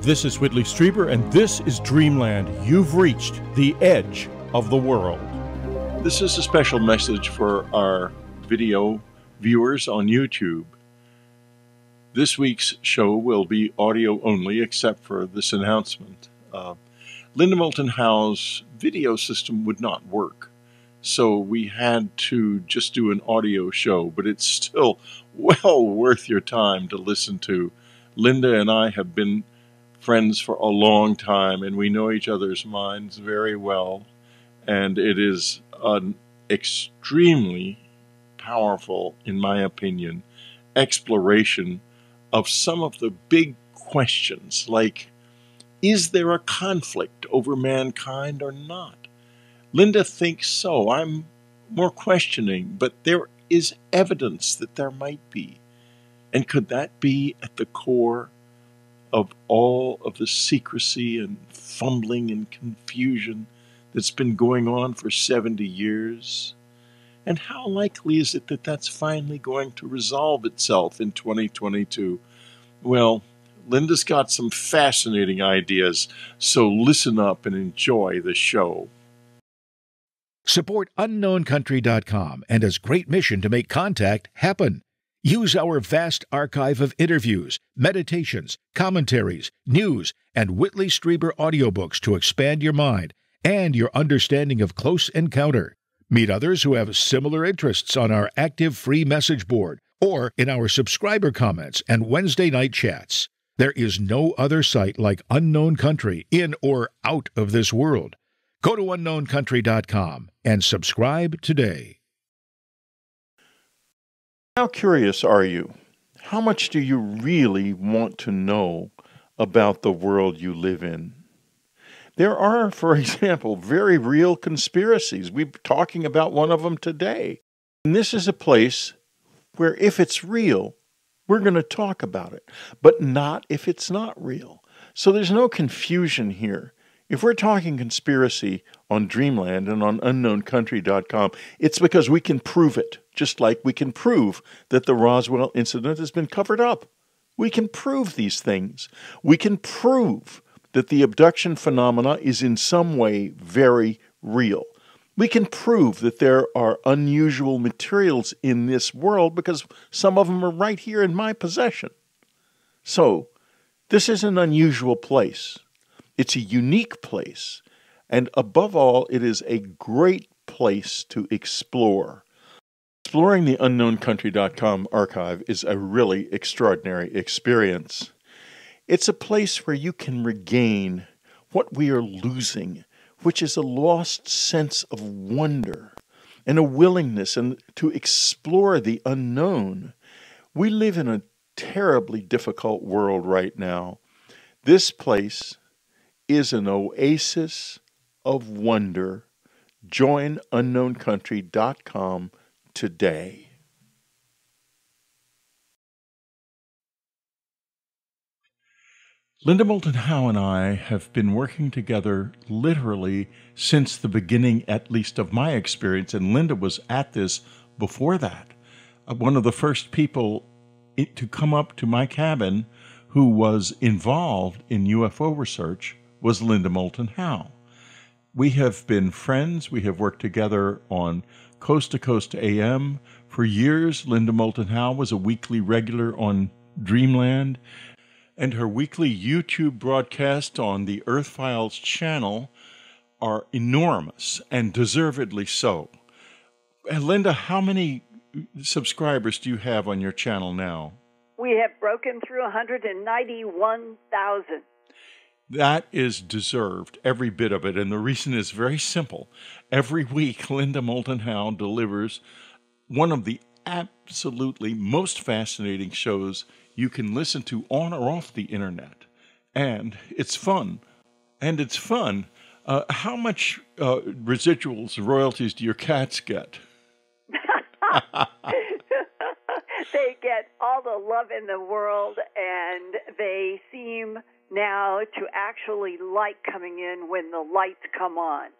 This is Whitley Strieber, and this is Dreamland. You've reached the edge of the world. This is a special message for our video viewers on YouTube. This week's show will be audio only, except for this announcement. Uh, Linda Moulton Howe's video system would not work, so we had to just do an audio show, but it's still well worth your time to listen to. Linda and I have been friends for a long time, and we know each other's minds very well. And it is an extremely powerful, in my opinion, exploration of some of the big questions like is there a conflict over mankind or not? Linda thinks so. I'm more questioning, but there is evidence that there might be. And could that be at the core of all of the secrecy and fumbling and confusion that's been going on for 70 years? And how likely is it that that's finally going to resolve itself in 2022? Well, Linda's got some fascinating ideas, so listen up and enjoy the show. Support UnknownCountry.com and its great mission to make contact happen. Use our vast archive of interviews, meditations, commentaries, news, and Whitley Strieber audiobooks to expand your mind and your understanding of close encounter. Meet others who have similar interests on our active free message board or in our subscriber comments and Wednesday night chats. There is no other site like Unknown Country in or out of this world. Go to unknowncountry.com and subscribe today. How curious are you? How much do you really want to know about the world you live in? There are, for example, very real conspiracies. We're talking about one of them today. And this is a place where, if it's real, we're going to talk about it, but not if it's not real. So there's no confusion here. If we're talking conspiracy on Dreamland and on unknowncountry.com, it's because we can prove it, just like we can prove that the Roswell incident has been covered up. We can prove these things. We can prove that the abduction phenomena is in some way very real. We can prove that there are unusual materials in this world because some of them are right here in my possession. So, this is an unusual place. It's a unique place. And above all, it is a great place to explore. Exploring the unknowncountry.com archive is a really extraordinary experience. It's a place where you can regain what we are losing, which is a lost sense of wonder and a willingness and to explore the unknown. We live in a terribly difficult world right now. This place is an oasis of wonder. Join unknowncountry.com today. Linda Moulton Howe and I have been working together literally since the beginning, at least of my experience, and Linda was at this before that. Uh, one of the first people to come up to my cabin who was involved in UFO research was Linda Moulton Howe. We have been friends. We have worked together on Coast to Coast AM. For years, Linda Moulton Howe was a weekly regular on Dreamland, and her weekly YouTube broadcast on the Earth Files channel are enormous and deservedly so. And Linda, how many subscribers do you have on your channel now? We have broken through 191,000. That is deserved, every bit of it. And the reason is very simple. Every week, Linda Moulton Howe delivers one of the absolutely most fascinating shows you can listen to on or off the internet. And it's fun. And it's fun. Uh, how much uh, residuals, royalties do your cats get? they get all the love in the world, and they seem now to actually like coming in when the lights come on.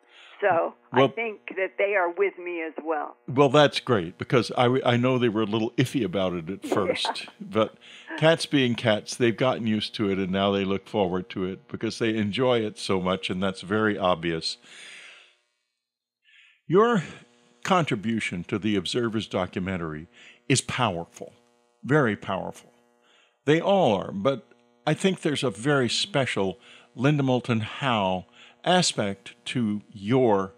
So well, I think that they are with me as well. Well, that's great because I, I know they were a little iffy about it at first, yeah. but cats being cats, they've gotten used to it and now they look forward to it because they enjoy it so much, and that's very obvious. Your contribution to the Observer's documentary is powerful, very powerful. They all are, but I think there's a very special Linda Moulton Howe aspect to your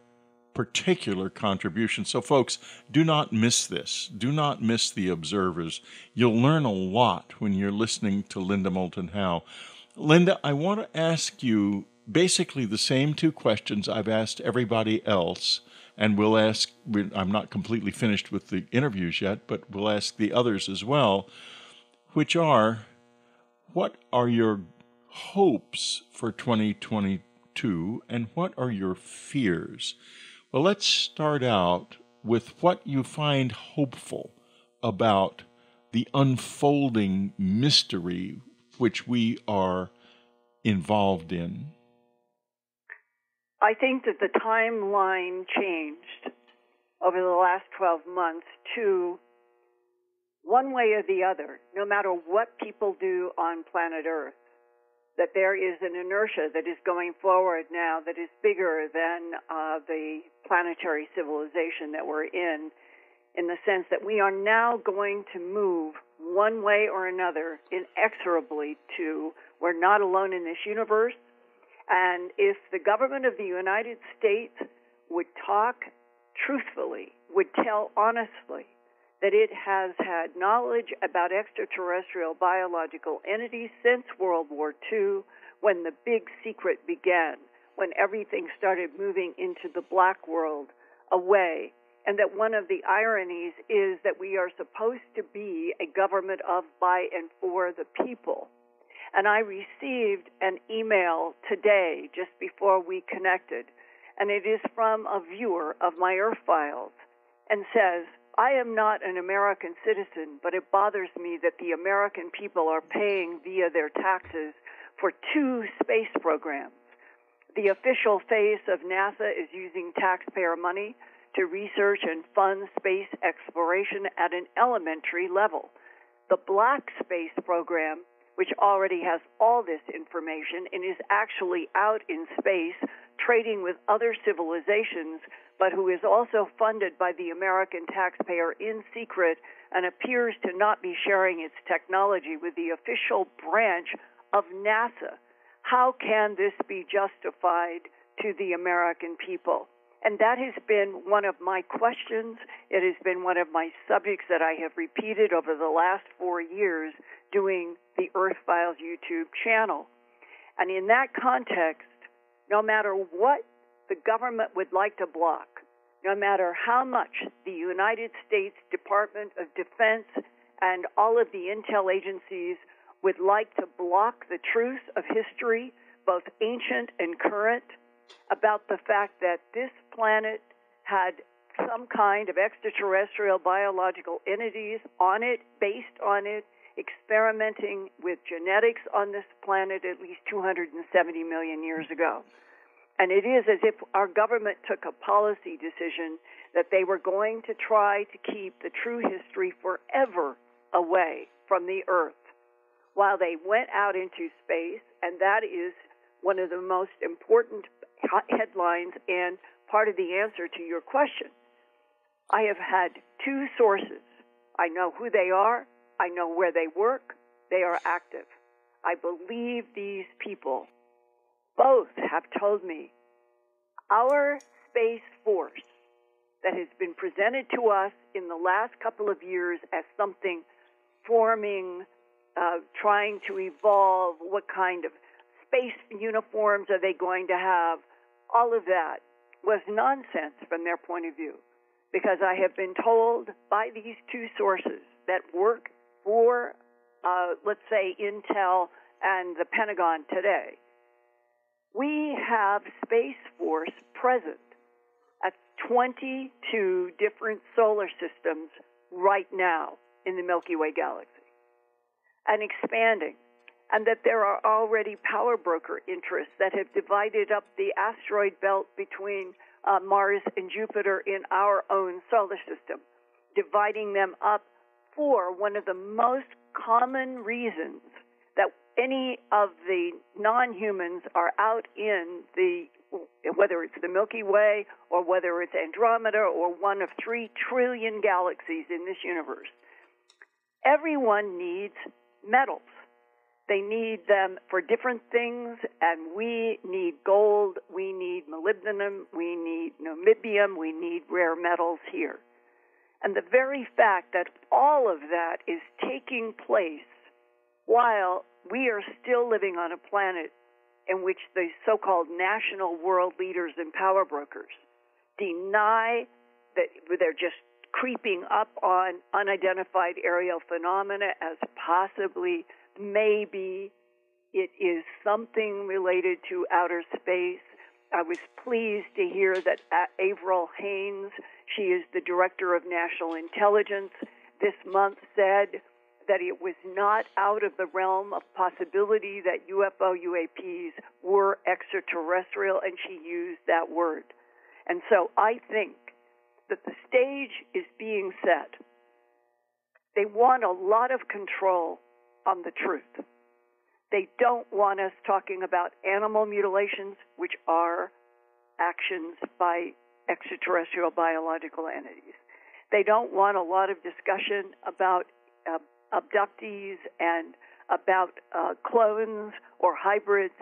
particular contribution. So, folks, do not miss this. Do not miss the observers. You'll learn a lot when you're listening to Linda Moulton Howe. Linda, I want to ask you basically the same two questions I've asked everybody else. And we'll ask, I'm not completely finished with the interviews yet, but we'll ask the others as well, which are what are your hopes for 2022 and what are your fears? Well, let's start out with what you find hopeful about the unfolding mystery which we are involved in. I think that the timeline changed over the last 12 months to one way or the other, no matter what people do on planet Earth that there is an inertia that is going forward now that is bigger than uh, the planetary civilization that we're in, in the sense that we are now going to move one way or another inexorably to we're not alone in this universe. And if the government of the United States would talk truthfully, would tell honestly, that it has had knowledge about extraterrestrial biological entities since World War II when the big secret began, when everything started moving into the black world away. And that one of the ironies is that we are supposed to be a government of, by, and for the people. And I received an email today, just before we connected, and it is from a viewer of my Earth Files, and says, I am not an American citizen, but it bothers me that the American people are paying via their taxes for two space programs. The official face of NASA is using taxpayer money to research and fund space exploration at an elementary level. The Black Space Program, which already has all this information and is actually out in space trading with other civilizations but who is also funded by the American taxpayer in secret and appears to not be sharing its technology with the official branch of NASA. How can this be justified to the American people? And that has been one of my questions. It has been one of my subjects that I have repeated over the last four years doing the Earth Files YouTube channel. And in that context, no matter what the government would like to block, no matter how much the United States Department of Defense and all of the intel agencies would like to block the truth of history, both ancient and current, about the fact that this planet had some kind of extraterrestrial biological entities on it, based on it, experimenting with genetics on this planet at least 270 million years ago. And it is as if our government took a policy decision that they were going to try to keep the true history forever away from the earth while they went out into space. And that is one of the most important headlines and part of the answer to your question. I have had two sources. I know who they are. I know where they work. They are active. I believe these people both have told me our space force that has been presented to us in the last couple of years as something forming, uh, trying to evolve, what kind of space uniforms are they going to have, all of that was nonsense from their point of view. Because I have been told by these two sources that work for, uh, let's say, Intel and the Pentagon today, we have Space Force present at 22 different solar systems right now in the Milky Way galaxy and expanding. And that there are already power broker interests that have divided up the asteroid belt between uh, Mars and Jupiter in our own solar system, dividing them up for one of the most common reasons that any of the non-humans are out in the whether it's the Milky Way or whether it's Andromeda or one of 3 trillion galaxies in this universe. Everyone needs metals. They need them for different things, and we need gold, we need molybdenum, we need niobium, we need rare metals here. And the very fact that all of that is taking place while we are still living on a planet in which the so called national world leaders and power brokers deny that they're just creeping up on unidentified aerial phenomena as possibly maybe it is something related to outer space. I was pleased to hear that uh, Avril Haines, she is the director of national intelligence, this month said that it was not out of the realm of possibility that UFO UAPs were extraterrestrial, and she used that word. And so I think that the stage is being set. They want a lot of control on the truth. They don't want us talking about animal mutilations, which are actions by extraterrestrial biological entities. They don't want a lot of discussion about uh, abductees and about uh, clones or hybrids.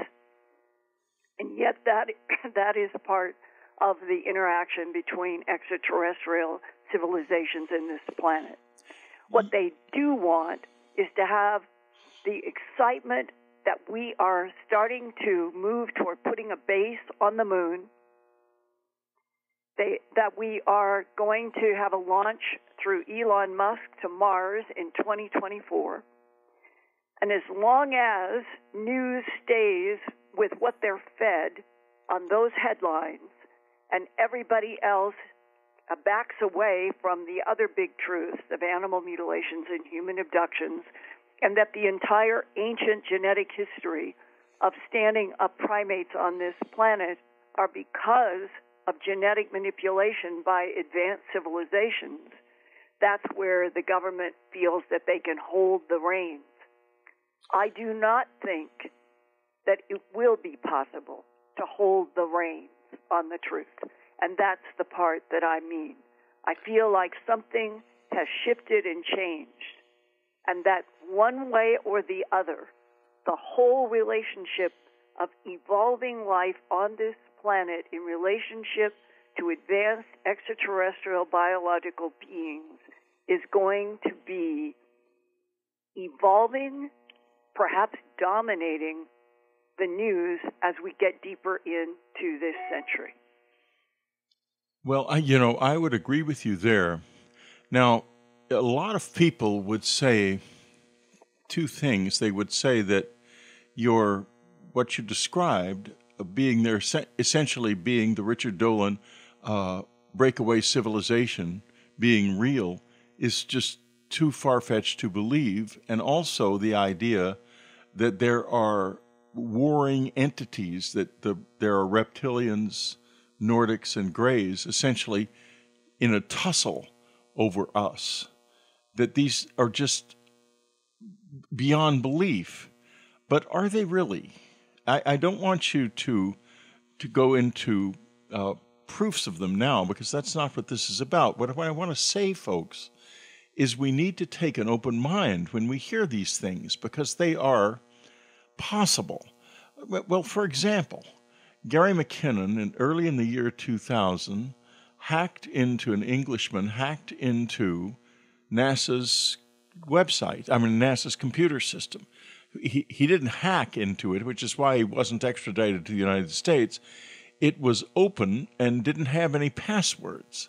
And yet that that is part of the interaction between extraterrestrial civilizations in this planet. What they do want is to have the excitement that we are starting to move toward putting a base on the moon, they, that we are going to have a launch through Elon Musk to Mars in 2024. And as long as news stays with what they're fed on those headlines and everybody else uh, backs away from the other big truths of animal mutilations and human abductions, and that the entire ancient genetic history of standing up primates on this planet are because of genetic manipulation by advanced civilizations, that's where the government feels that they can hold the reins. I do not think that it will be possible to hold the reins on the truth. And that's the part that I mean. I feel like something has shifted and changed and that one way or the other, the whole relationship of evolving life on this planet in relationship to advanced extraterrestrial biological beings is going to be evolving, perhaps dominating the news as we get deeper into this century. Well, I, you know, I would agree with you there. Now, a lot of people would say two things. They would say that your what you described being there, essentially being the Richard Dolan uh, breakaway civilization being real, is just too far fetched to believe, and also the idea that there are warring entities that the, there are reptilians, Nordics, and Greys essentially in a tussle over us that these are just beyond belief. But are they really? I, I don't want you to to go into uh, proofs of them now because that's not what this is about. What I want to say, folks, is we need to take an open mind when we hear these things because they are possible. Well, for example, Gary McKinnon, in, early in the year 2000, hacked into an Englishman, hacked into NASA's website, I mean, NASA's computer system. He, he didn't hack into it, which is why he wasn't extradited to the United States. It was open and didn't have any passwords.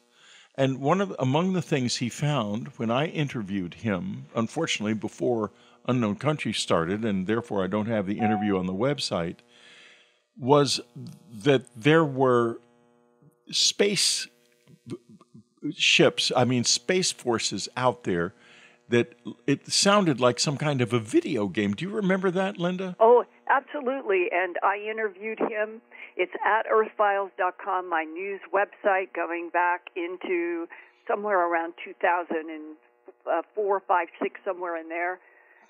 And one of among the things he found when I interviewed him, unfortunately before Unknown Country started, and therefore I don't have the interview on the website, was that there were space ships, I mean, space forces out there that it sounded like some kind of a video game. Do you remember that, Linda? Oh, absolutely. And I interviewed him. It's at earthfiles.com, my news website, going back into somewhere around 2004 uh, four, five, six, somewhere in there.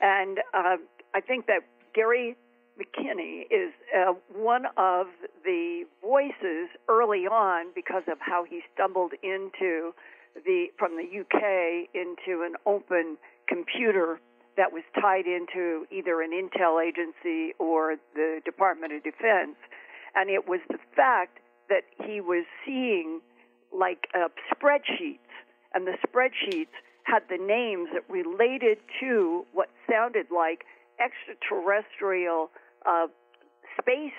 And uh, I think that Gary McKinnon is uh, one of the voices early on because of how he stumbled into the from the UK into an open computer that was tied into either an intel agency or the Department of Defense. And it was the fact that he was seeing like uh, spreadsheets, and the spreadsheets had the names that related to what sounded like extraterrestrial uh, space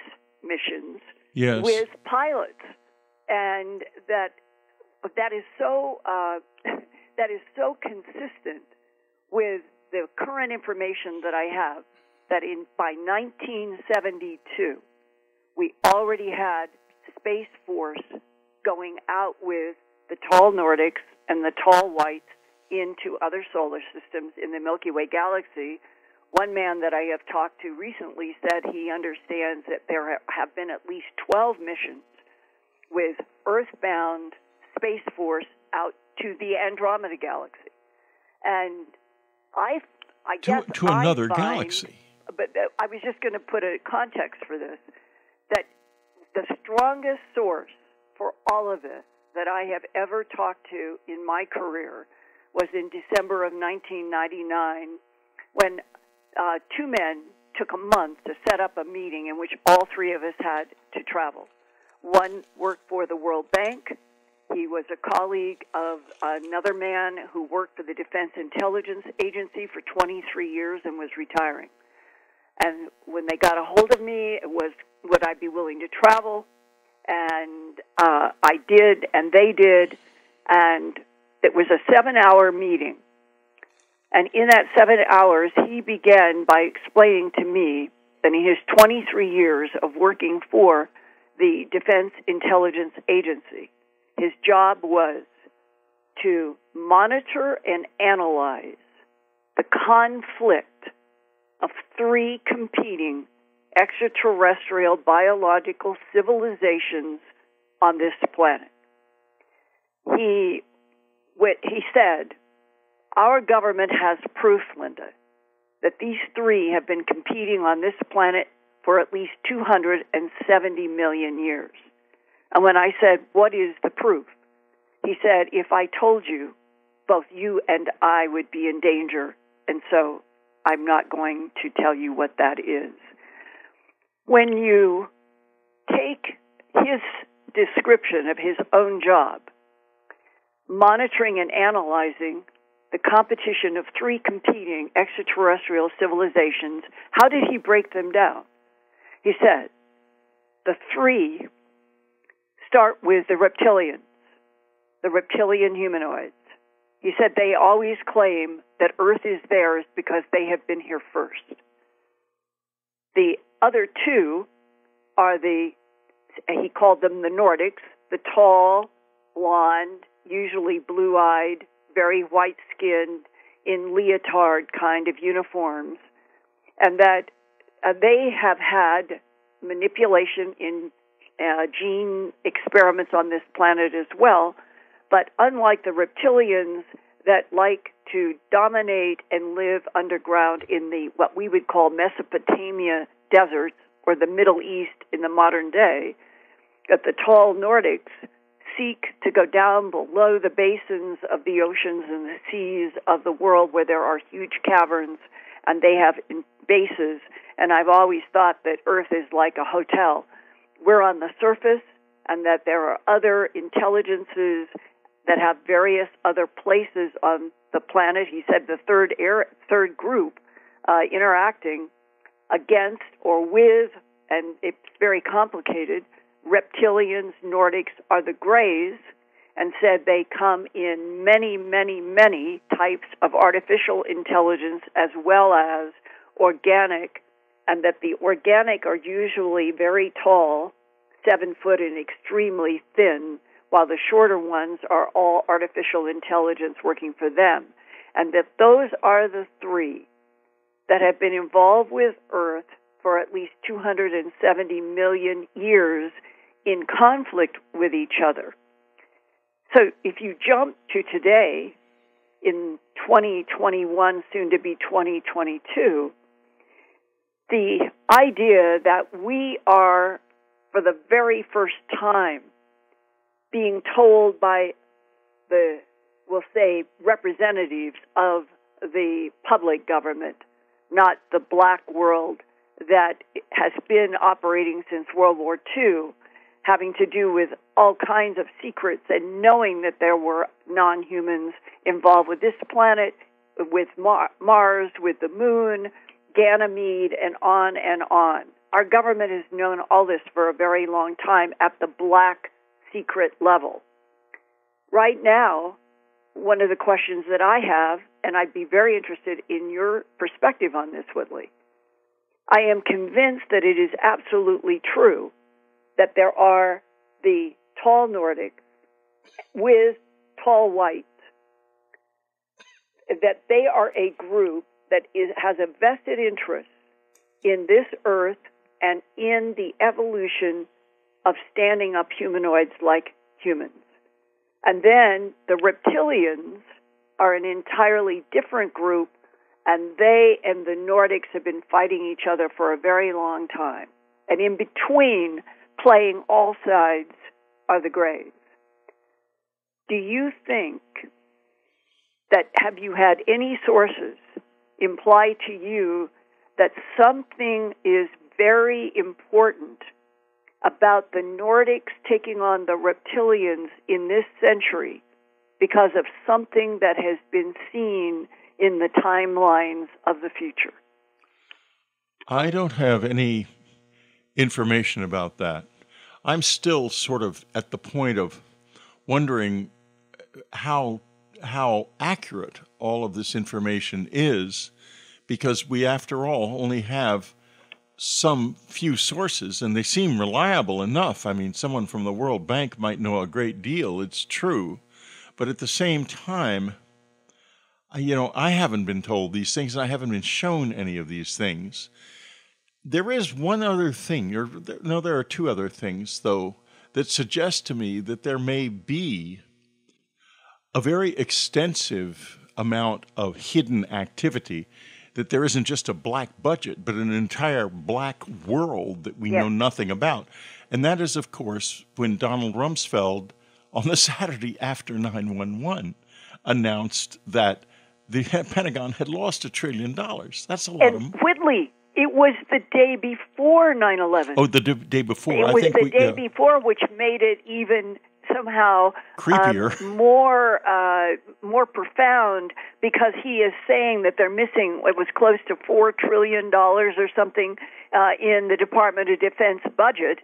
missions yes. with pilots, and that that is so uh, that is so consistent with the current information that I have that in by 1972 we already had Space Force going out with the tall Nordics and the tall whites into other solar systems in the Milky Way galaxy. One man that I have talked to recently said he understands that there have been at least 12 missions with Earthbound Space Force out to the Andromeda galaxy. And I, I to, guess to another find, galaxy. But I was just going to put a context for this that the strongest source for all of this that I have ever talked to in my career was in December of 1999 when uh, two men took a month to set up a meeting in which all three of us had to travel. One worked for the World Bank. He was a colleague of another man who worked for the Defense Intelligence Agency for 23 years and was retiring. And when they got a hold of me, it was would I be willing to travel? And uh, I did, and they did, and it was a seven hour meeting. And in that seven hours, he began by explaining to me that in his 23 years of working for the Defense Intelligence Agency, his job was to monitor and analyze the conflict of three competing extraterrestrial biological civilizations on this planet. He he said, Our government has proof, Linda, that these three have been competing on this planet for at least 270 million years. And when I said, What is the proof? He said, If I told you, both you and I would be in danger, and so I'm not going to tell you what that is. When you take his description of his own job, monitoring and analyzing the competition of three competing extraterrestrial civilizations, how did he break them down? He said, the three start with the reptilians, the reptilian humanoids. He said they always claim that Earth is theirs because they have been here first. The other two are the, he called them the Nordics, the tall, blonde, usually blue eyed, very white skinned, in leotard kind of uniforms, and that uh, they have had manipulation in uh, gene experiments on this planet as well. But unlike the reptilians that like to dominate and live underground in the what we would call Mesopotamia deserts or the Middle East in the modern day, that the tall Nordics seek to go down below the basins of the oceans and the seas of the world where there are huge caverns and they have bases. And I've always thought that Earth is like a hotel. We're on the surface and that there are other intelligences that have various other places on the planet. He said the third air, third group uh, interacting against or with, and it's very complicated, reptilians, Nordics are the grays, and said they come in many, many, many types of artificial intelligence as well as organic, and that the organic are usually very tall, seven foot, and extremely thin, while the shorter ones are all artificial intelligence working for them. And that those are the three that have been involved with Earth for at least 270 million years in conflict with each other. So if you jump to today, in 2021, soon to be 2022, the idea that we are, for the very first time, being told by the, we'll say, representatives of the public government, not the black world that has been operating since World War II, having to do with all kinds of secrets and knowing that there were non humans involved with this planet, with Mar- Mars, with the moon, Ganymede, and on and on. Our government has known all this for a very long time at the black secret level. Right now, one of the questions that I have, and I'd be very interested in your perspective on this, Whitley. I am convinced that it is absolutely true that there are the tall Nordics with tall whites, that they are a group that is, has a vested interest in this earth and in the evolution of standing up humanoids like humans. And then the reptilians are an entirely different group, and they and the Nordics have been fighting each other for a very long time. And in between, playing all sides are the Greys. Do you think that have you had any sources imply to you that something is very important about the Nordics taking on the reptilians in this century because of something that has been seen in the timelines of the future? I don't have any information about that. I'm still sort of at the point of wondering how how accurate all of this information is because we after all only have some few sources and they seem reliable enough. I mean, someone from the World Bank might know a great deal, it's true. But at the same time, you know, I haven't been told these things and I haven't been shown any of these things. There is one other thing, or no, there are two other things, though, that suggest to me that there may be a very extensive amount of hidden activity that there isn't just a black budget, but an entire black world that we yes. know nothing about. And that is, of course, when Donald Rumsfeld, on the Saturday after 911, announced that the Pentagon had lost a trillion dollars. That's a lot and of Whitley, it was the day before 9 11. Oh, the d- day before. It I was the we, day yeah. before, which made it even somehow creepier, um, more uh, more profound because he is saying that they're missing it was close to four trillion dollars or something uh, in the Department of Defense budget.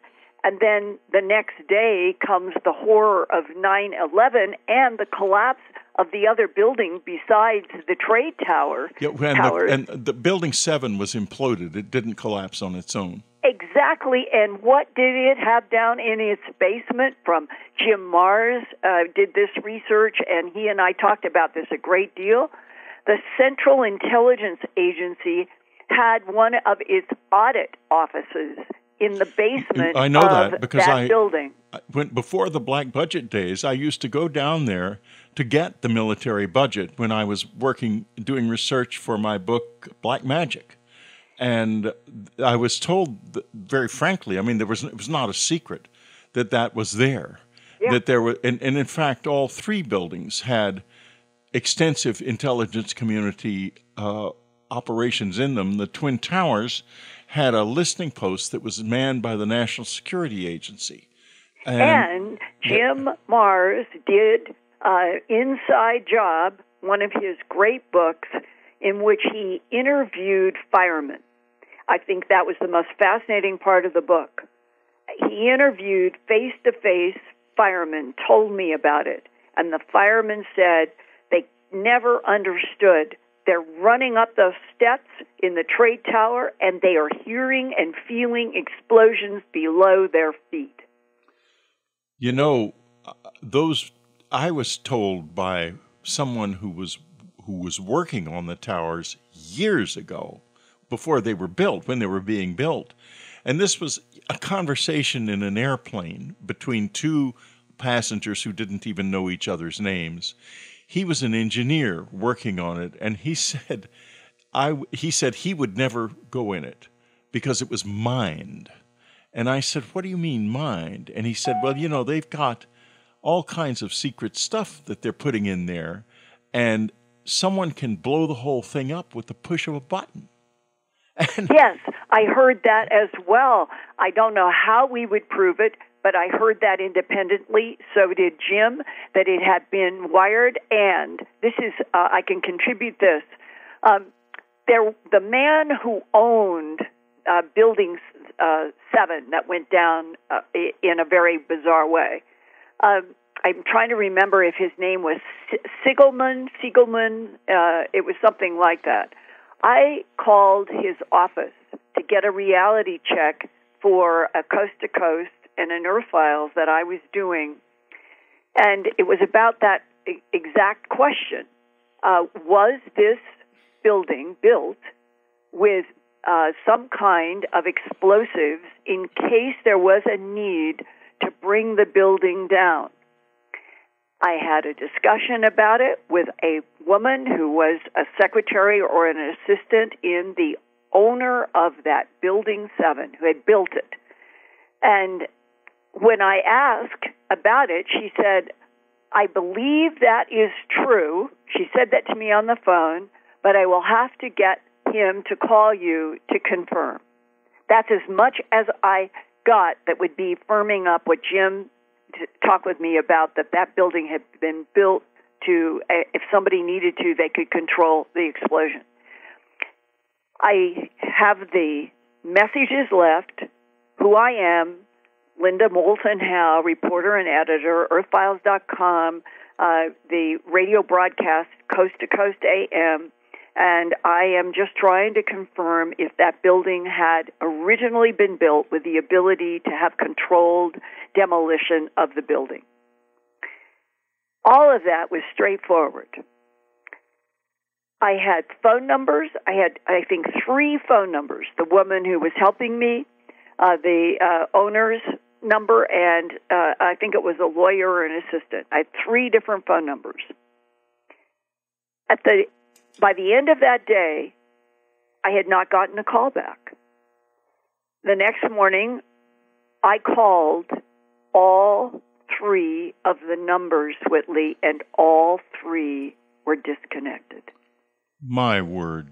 And then the next day comes the horror of 9 11 and the collapse of the other building besides the trade tower. Yeah, and, the, and the building 7 was imploded. It didn't collapse on its own. Exactly. And what did it have down in its basement from Jim Marrs? uh, did this research, and he and I talked about this a great deal. The Central Intelligence Agency had one of its audit offices in the basement I know that because that I building. Went before the black budget days. I used to go down there to get the military budget when I was working doing research for my book Black Magic. And I was told very frankly, I mean there was it was not a secret that that was there. Yeah. That there were and, and in fact all three buildings had extensive intelligence community uh, operations in them. The Twin Towers had a listening post that was manned by the National Security Agency. And, and Jim. Marrs did uh, Inside Job, one of his great books, in which he interviewed firemen. I think that was the most fascinating part of the book. He interviewed face to face firemen, told me about it, and the firemen said they never understood they're running up those steps in the trade tower and they are hearing and feeling explosions below their feet. You know, uh, those I was told by someone who was who was working on the towers years ago before they were built, when they were being built. And this was a conversation in an airplane between two passengers who didn't even know each other's names he was an engineer working on it, and he said, I, he said he would never go in it because it was mined. And I said, What do you mean mined? And he said, Well, you know, they've got all kinds of secret stuff that they're putting in there, and someone can blow the whole thing up with the push of a button. And yes, I heard that as well. I don't know how we would prove it, but I heard that independently. So did Jim, that it had been wired. And this is, uh, I can contribute this. Um, there, the man who owned uh, Building uh, 7 that went down uh, in a very bizarre way. Um, I'm trying to remember if his name was Sigelman. Siegelman. Uh, it was something like that. I called his office to get a reality check for a coast to coast and an Earth Files that I was doing, and it was about that exact question: uh, Was this building built with uh, some kind of explosives in case there was a need to bring the building down? I had a discussion about it with a woman who was a secretary or an assistant in the owner of that building 7 who had built it. And when I asked about it, she said, I believe that is true. She said that to me on the phone, but I will have to get him to call you to confirm. That's as much as I got that would be firming up what Jim talk with me about that that building had been built to, if somebody needed to, they could control the explosion. I have the messages left, who I am, Linda Moulton Howe, reporter and editor, earthfiles.com, uh, the radio broadcast Coast to Coast AM, and I am just trying to confirm if that building had originally been built with the ability to have controlled demolition of the building. All of that was straightforward. I had phone numbers. I had, I think, three phone numbers. The woman who was helping me, uh, the uh, owner's number, and uh, I think it was a lawyer or an assistant. I had three different phone numbers. At the by the end of that day, I had not gotten a call back. The next morning, I called all three of the numbers, Whitley, and all three were disconnected. My word.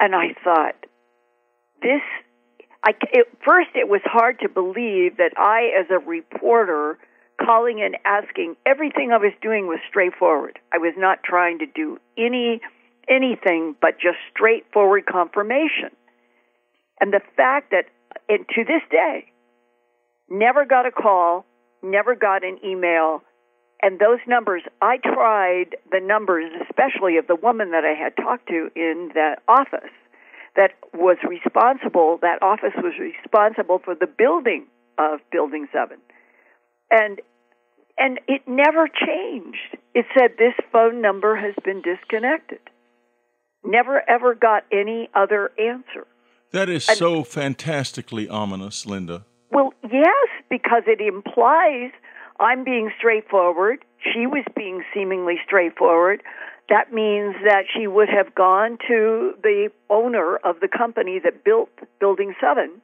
And I thought, this, I, it, first it was hard to believe that I, as a reporter, calling and asking, everything I was doing was straightforward. I was not trying to do any anything but just straightforward confirmation. And the fact that, and to this day, never got a call, never got an email, and those numbers, I tried the numbers, especially of the woman that I had talked to in that office that was responsible, that office was responsible for the building of Building 7. And and it never changed. It said this phone number has been disconnected. Never ever got any other answer. That is and, so fantastically ominous, Linda. Well, yes, because it implies I'm being straightforward. She was being seemingly straightforward. That means that she would have gone to the owner of the company that built Building 7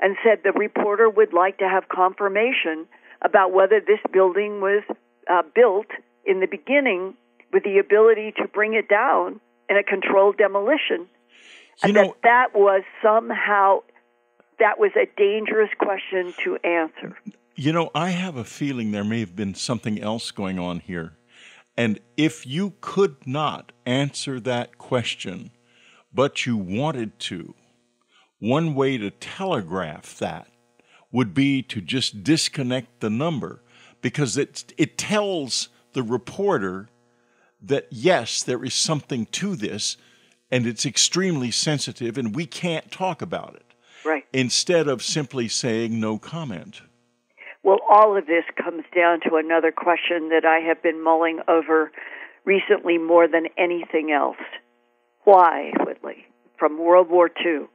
and said the reporter would like to have confirmation about whether this building was uh, built in the beginning with the ability to bring it down in a controlled demolition. You and know, that that was somehow that was a dangerous question to answer. You know, I have a feeling there may have been something else going on here. And if you could not answer that question, but you wanted to, one way to telegraph that would be to just disconnect the number because it, it tells the reporter that yes, there is something to this and it's extremely sensitive and we can't talk about it. Instead of simply saying no comment. Well, all of this comes down to another question that I have been mulling over recently more than anything else. Why, Whitley? From World War II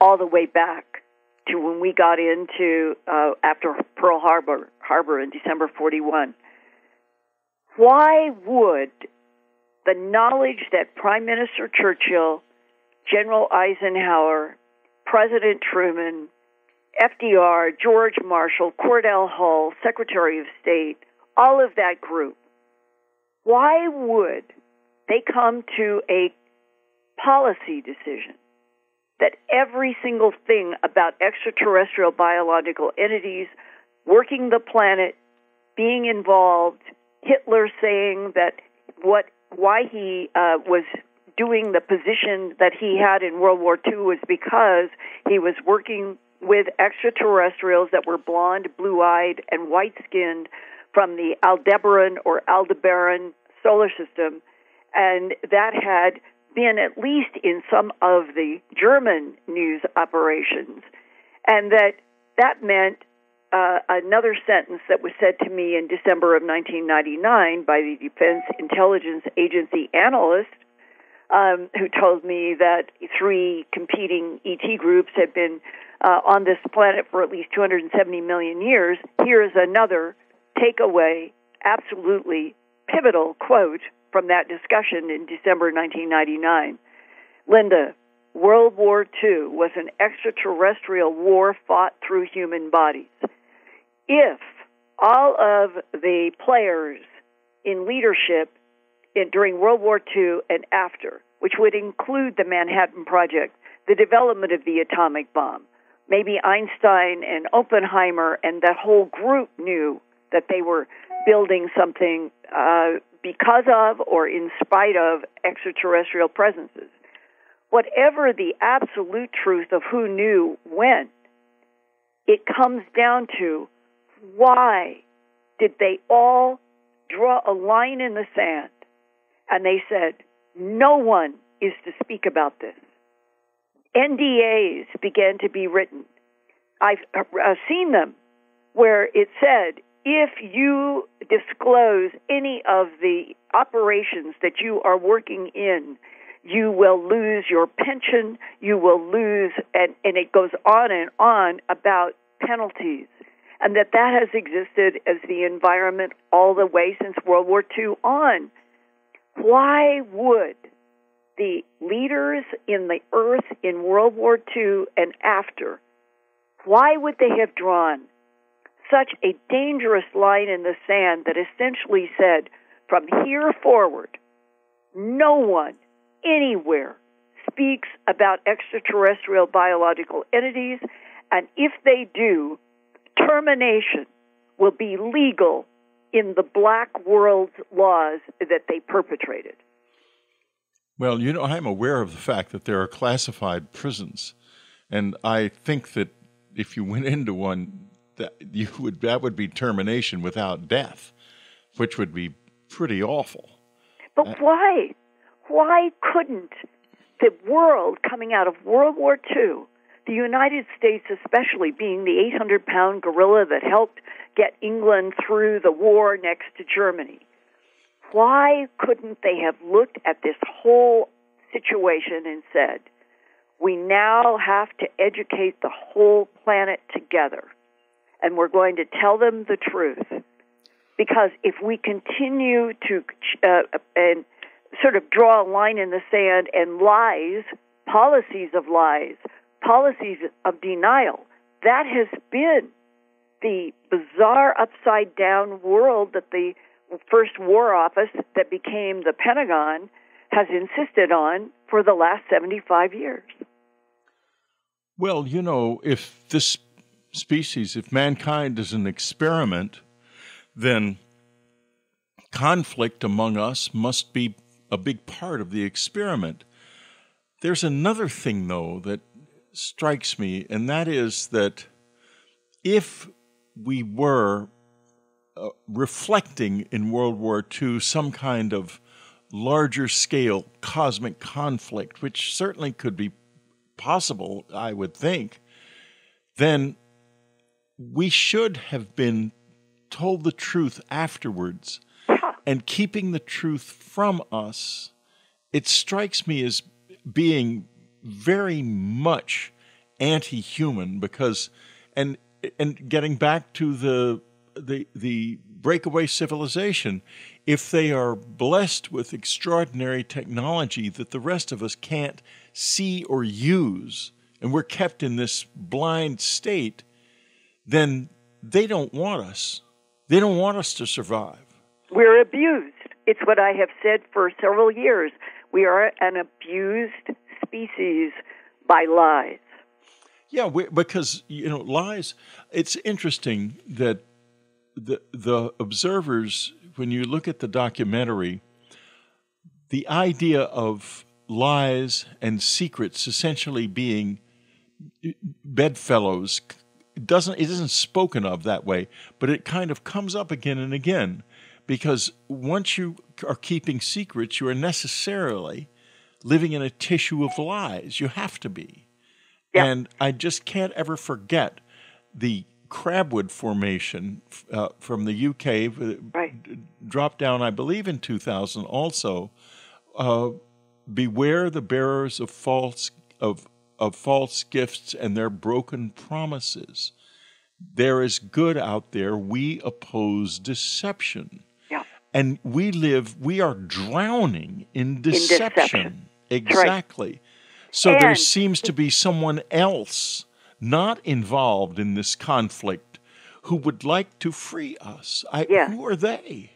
all the way back to when we got into uh, after Pearl Harbor, Harbor in December 41. Why would the knowledge that Prime Minister Churchill, General Eisenhower, President Truman, FDR, George Marshall, Cordell Hull, Secretary of State, all of that group, why would they come to a policy decision that every single thing about extraterrestrial biological entities working the planet, being involved, Hitler saying that what why he uh, was doing the position that he had in World War II was because he was working with extraterrestrials that were blonde, blue-eyed, and white-skinned from the Aldebaran or Aldebaran solar system, and that had been at least in some of the German news operations, and that that meant uh, another sentence that was said to me in December of 1999 by the Defense Intelligence Agency analyst um, who told me that three competing ET groups had been uh, on this planet for at least 270 million years. Here is another takeaway, absolutely pivotal quote from that discussion in December 1999. Linda, World War II was an extraterrestrial war fought through human bodies. If all of the players in leadership in, during World War II and after, which would include the Manhattan Project, the development of the atomic bomb, maybe Einstein and Oppenheimer and that whole group knew that they were building something uh, because of or in spite of extraterrestrial presences. Whatever the absolute truth of who knew when, it comes down to why did they all draw a line in the sand and they said, no one is to speak about this. NDAs began to be written. I've uh, seen them where it said if you disclose any of the operations that you are working in, you will lose your pension, you will lose, and, and it goes on and on about penalties. And that that has existed as the environment all the way since World War II on. Why would the leaders in the earth in World War II and after, why would they have drawn such a dangerous line in the sand that essentially said, from here forward, no one anywhere speaks about extraterrestrial biological entities, and if they do, termination will be legal in the black world's laws that they perpetrated. Well, you know, I'm aware of the fact that there are classified prisons, and I think that if you went into one, that you would that would be termination without death, which would be pretty awful. But uh, why? Why couldn't the world coming out of World War II, the United States especially being the 800 pound gorilla that helped get England through the war next to Germany, why couldn't they have looked at this whole situation and said, we now have to educate the whole planet together? and we're going to tell them the truth. Because if we continue to uh, and sort of draw a line in the sand and lies, policies of lies, policies of denial, that has been the bizarre upside down world that the first war office that became the Pentagon has insisted on for the last 75 years. Well, you know, if this species, if mankind is an experiment, then conflict among us must be a big part of the experiment. There's another thing, though, that strikes me, and that is that if we were uh, reflecting in World War II some kind of larger scale cosmic conflict, which certainly could be possible, I would think, then we should have been told the truth afterwards. And keeping the truth from us, it strikes me as being very much anti-human because and and getting back to the the the breakaway civilization if they are blessed with extraordinary technology that the rest of us can't see or use, and we're kept in this blind state, then they don't want us. They don't want us to survive. We're abused. It's what I have said for several years. We are an abused species by lies. Yeah, because you know lies. It's interesting that the the observers, when you look at the documentary, the idea of lies and secrets essentially being bedfellows doesn't it isn't spoken of that way, but it kind of comes up again and again because once you are keeping secrets, you are necessarily living in a tissue of lies. You have to be. Yeah. And I just can't ever forget the Crabwood Formation uh, from the UK, uh, right. dropped down, I believe, in 2000 also. Uh, Beware the bearers of false of of false gifts and their broken promises. There is good out there. We oppose deception. Yeah. And we live, we are drowning in deception. In deception. Exactly. Right. So and there seems to be someone else not involved in this conflict who would like to free us. I, yeah. Who are they?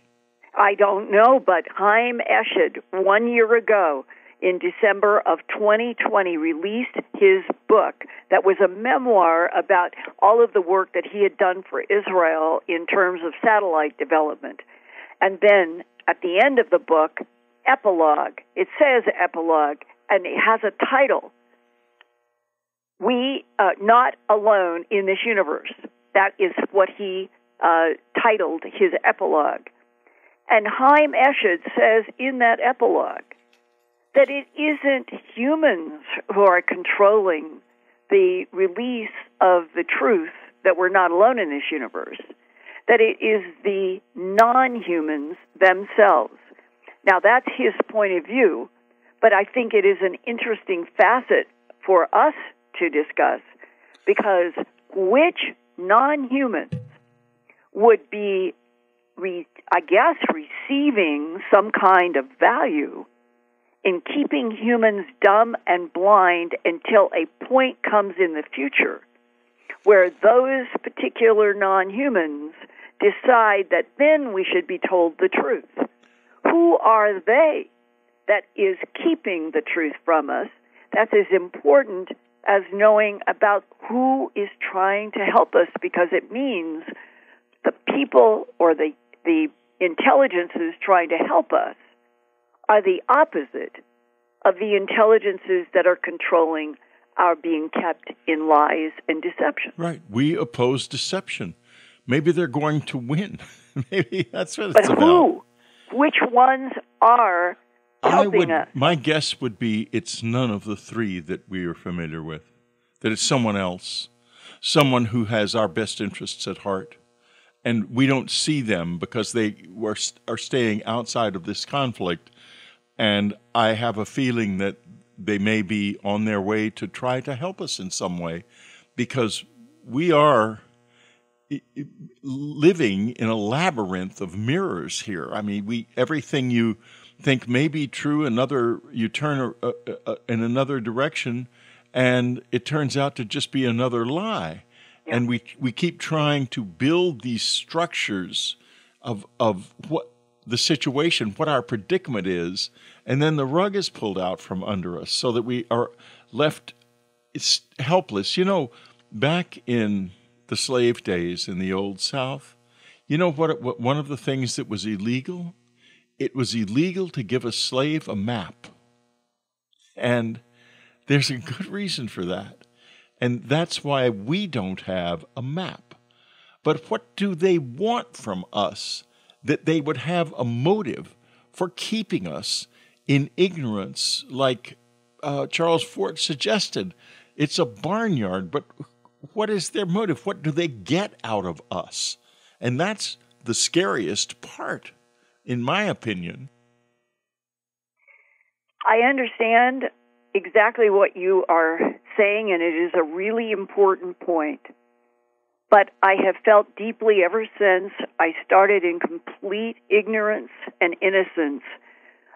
I don't know, but Chaim Eshed, one year ago, in December of 2020, released his book that was a memoir about all of the work that he had done for Israel in terms of satellite development. And then at the end of the book, epilogue. It says epilogue, and it has a title. We, uh, not alone in this universe. That is what he uh, titled his epilogue. And Chaim Eshed says in that epilogue that it isn't humans who are controlling the release of the truth that we're not alone in this universe, that it is the non humans themselves now, that's his point of view, but I think it is an interesting facet for us to discuss because which non humans would be, re, I guess, receiving some kind of value in keeping humans dumb and blind until a point comes in the future where those particular non humans decide that then we should be told the truth who are they that is keeping the truth from us? That's as important as knowing about who is trying to help us because it means the people or the, the intelligences trying to help us are the opposite of the intelligences that are controlling our being kept in lies and deception. Right. We oppose deception. Maybe they're going to win. Maybe that's what but it's who? about which ones are helping would, us? My guess would be it's none of the three that we are familiar with, that it's someone else, someone who has our best interests at heart. And we don't see them because they were, are staying outside of this conflict. And I have a feeling that they may be on their way to try to help us in some way because we are living in a labyrinth of mirrors here. I mean, we everything you think may be true, another you turn uh, uh, uh, in another direction, and it turns out to just be another lie. Yeah. And we we keep trying to build these structures of of what the situation, what our predicament is, and then the rug is pulled out from under us, so that we are left it's helpless. You know, back in the slave days in the Old South, you know what, what one of the things that was illegal? It was illegal to give a slave a map. And there's a good reason for that. And that's why we don't have a map. But what do they want from us that they would have a motive for keeping us in ignorance, like uh, Charles Fort suggested? It's a barnyard, but what is their motive? What do they get out of us? And that's the scariest part, in my opinion. I understand exactly what you are saying, and it is a really important point. But I have felt deeply ever since I started in complete ignorance and innocence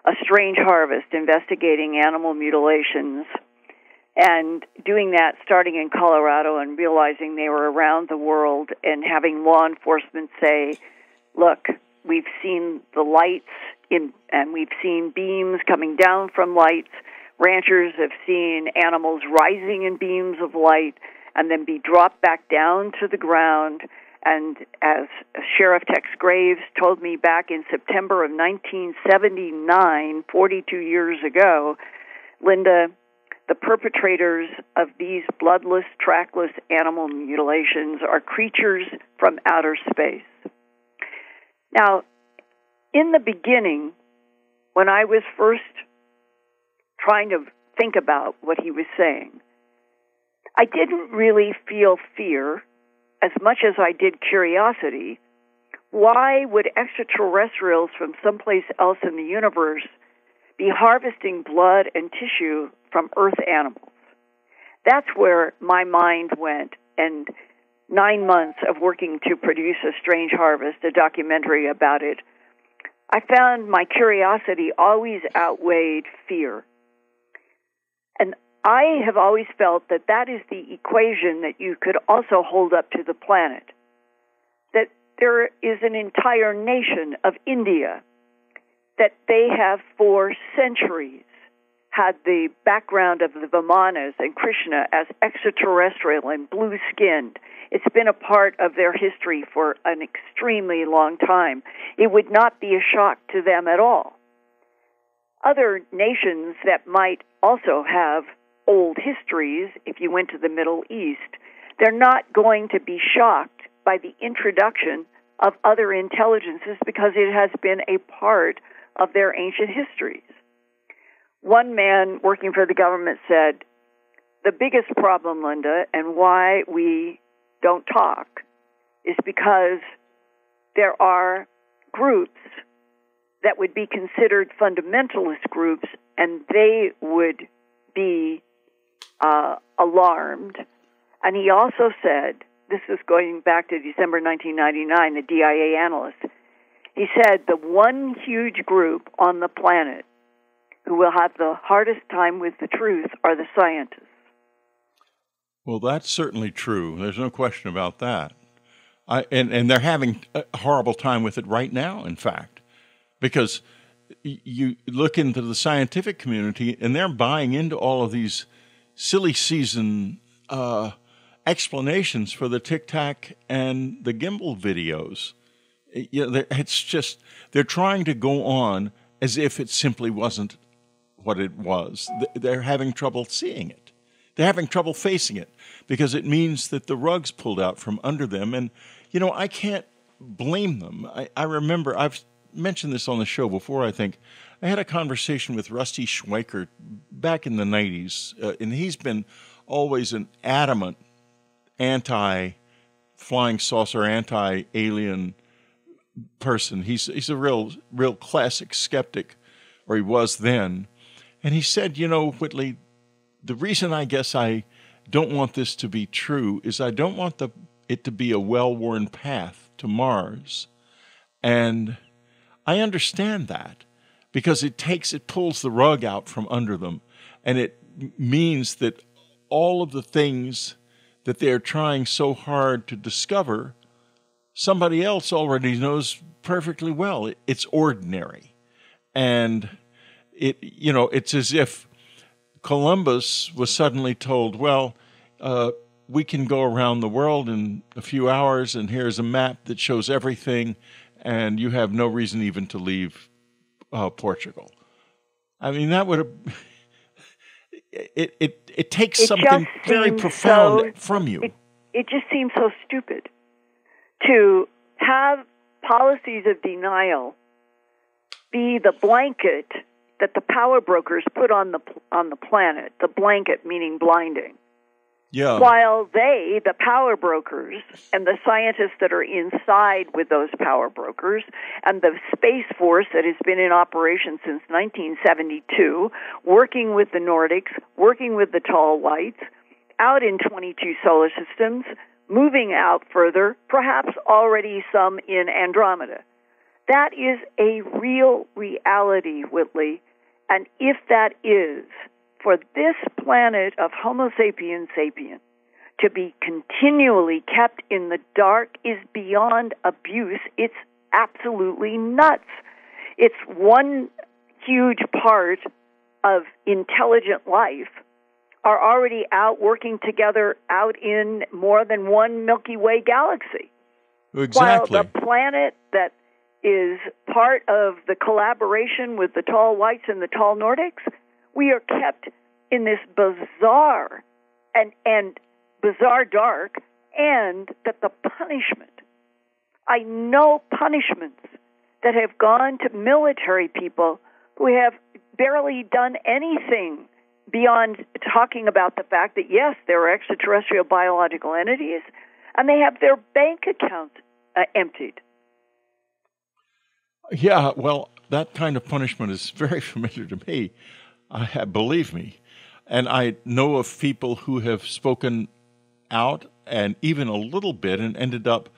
a strange harvest investigating animal mutilations and doing that starting in Colorado and realizing they were around the world and having law enforcement say, look, we've seen the lights in, and we've seen beams coming down from lights. Ranchers have seen animals rising in beams of light and then be dropped back down to the ground. And as Sheriff Tex Graves told me back in September of 1979, 42 years ago, Linda, the perpetrators of these bloodless, trackless animal mutilations are creatures from outer space. Now, in the beginning, when I was first trying to think about what he was saying, I didn't really feel fear as much as I did curiosity. Why would extraterrestrials from someplace else in the universe be harvesting blood and tissue from Earth animals? That's where my mind went. And nine months of working to produce A Strange Harvest, a documentary about it, I found my curiosity always outweighed fear. And I have always felt that that is the equation that you could also hold up to the planet. That there is an entire nation of India that they have for centuries had the background of the Vimanas and Krishna as extraterrestrial and blue skinned. It's been a part of their history for an extremely long time. It would not be a shock to them at all. Other nations that might also have old histories, if you went to the Middle East, they're not going to be shocked by the introduction of other intelligences because it has been a part of their ancient histories. One man working for the government said, The biggest problem, Linda, and why we don't talk is because there are groups that would be considered fundamentalist groups and they would be uh, alarmed. And he also said, this is going back to December 1999, the DIA analyst. He said the one huge group on the planet who will have the hardest time with the truth are the scientists. Well, that's certainly true. There's no question about that. I, and, and they're having a horrible time with it right now, in fact, because you look into the scientific community and they're buying into all of these silly season uh, explanations for the Tic Tac and the gimbal videos. You know, it's just they're trying to go on as if it simply wasn't what it was. They're having trouble seeing it. They're having trouble facing it because it means that the rug's pulled out from under them. And, you know, I can't blame them. I, I remember, I've mentioned this on the show before, I think. I had a conversation with Rusty Schweickart back in the 90s, uh, and he's been always an adamant anti flying saucer, anti alien person. He's, he's a real, real classic skeptic, or he was then. And he said, You know, Whitley, the reason I guess I don't want this to be true is I don't want the, it to be a well worn path to Mars. And I understand that because it takes, it pulls the rug out from under them. And it means that all of the things that they're trying so hard to discover, somebody else already knows perfectly well. It's ordinary. And it you know it's as if Columbus was suddenly told, well, uh, we can go around the world in a few hours, and here's a map that shows everything, and you have no reason even to leave uh, Portugal. I mean, that would have. It, it, it takes it something very profound so, from you. It, it just seems so stupid to have policies of denial be the blanket that the power brokers put on the on the planet, the blanket meaning blinding. Yeah. While they, the power brokers, and the scientists that are inside with those power brokers, and the Space Force that has been in operation since 1972, working with the Nordics, working with the tall whites, out in 22 solar systems, moving out further, perhaps already some in Andromeda. That is a real reality, Whitley. And if that is, for this planet of Homo sapiens sapien to be continually kept in the dark is beyond abuse. It's absolutely nuts. It's one huge part of intelligent life are already out working together out in more than one Milky Way galaxy. Exactly. While the planet that is part of the collaboration with the tall whites and the tall Nordics, we are kept in this bizarre and and bizarre dark and that the punishment I know punishments that have gone to military people who have barely done anything beyond talking about the fact that yes, there are extraterrestrial biological entities and they have their bank accounts uh, emptied. Yeah, well, that kind of punishment is very familiar to me. I have, believe me, and I know of people who have spoken out and even a little bit and ended up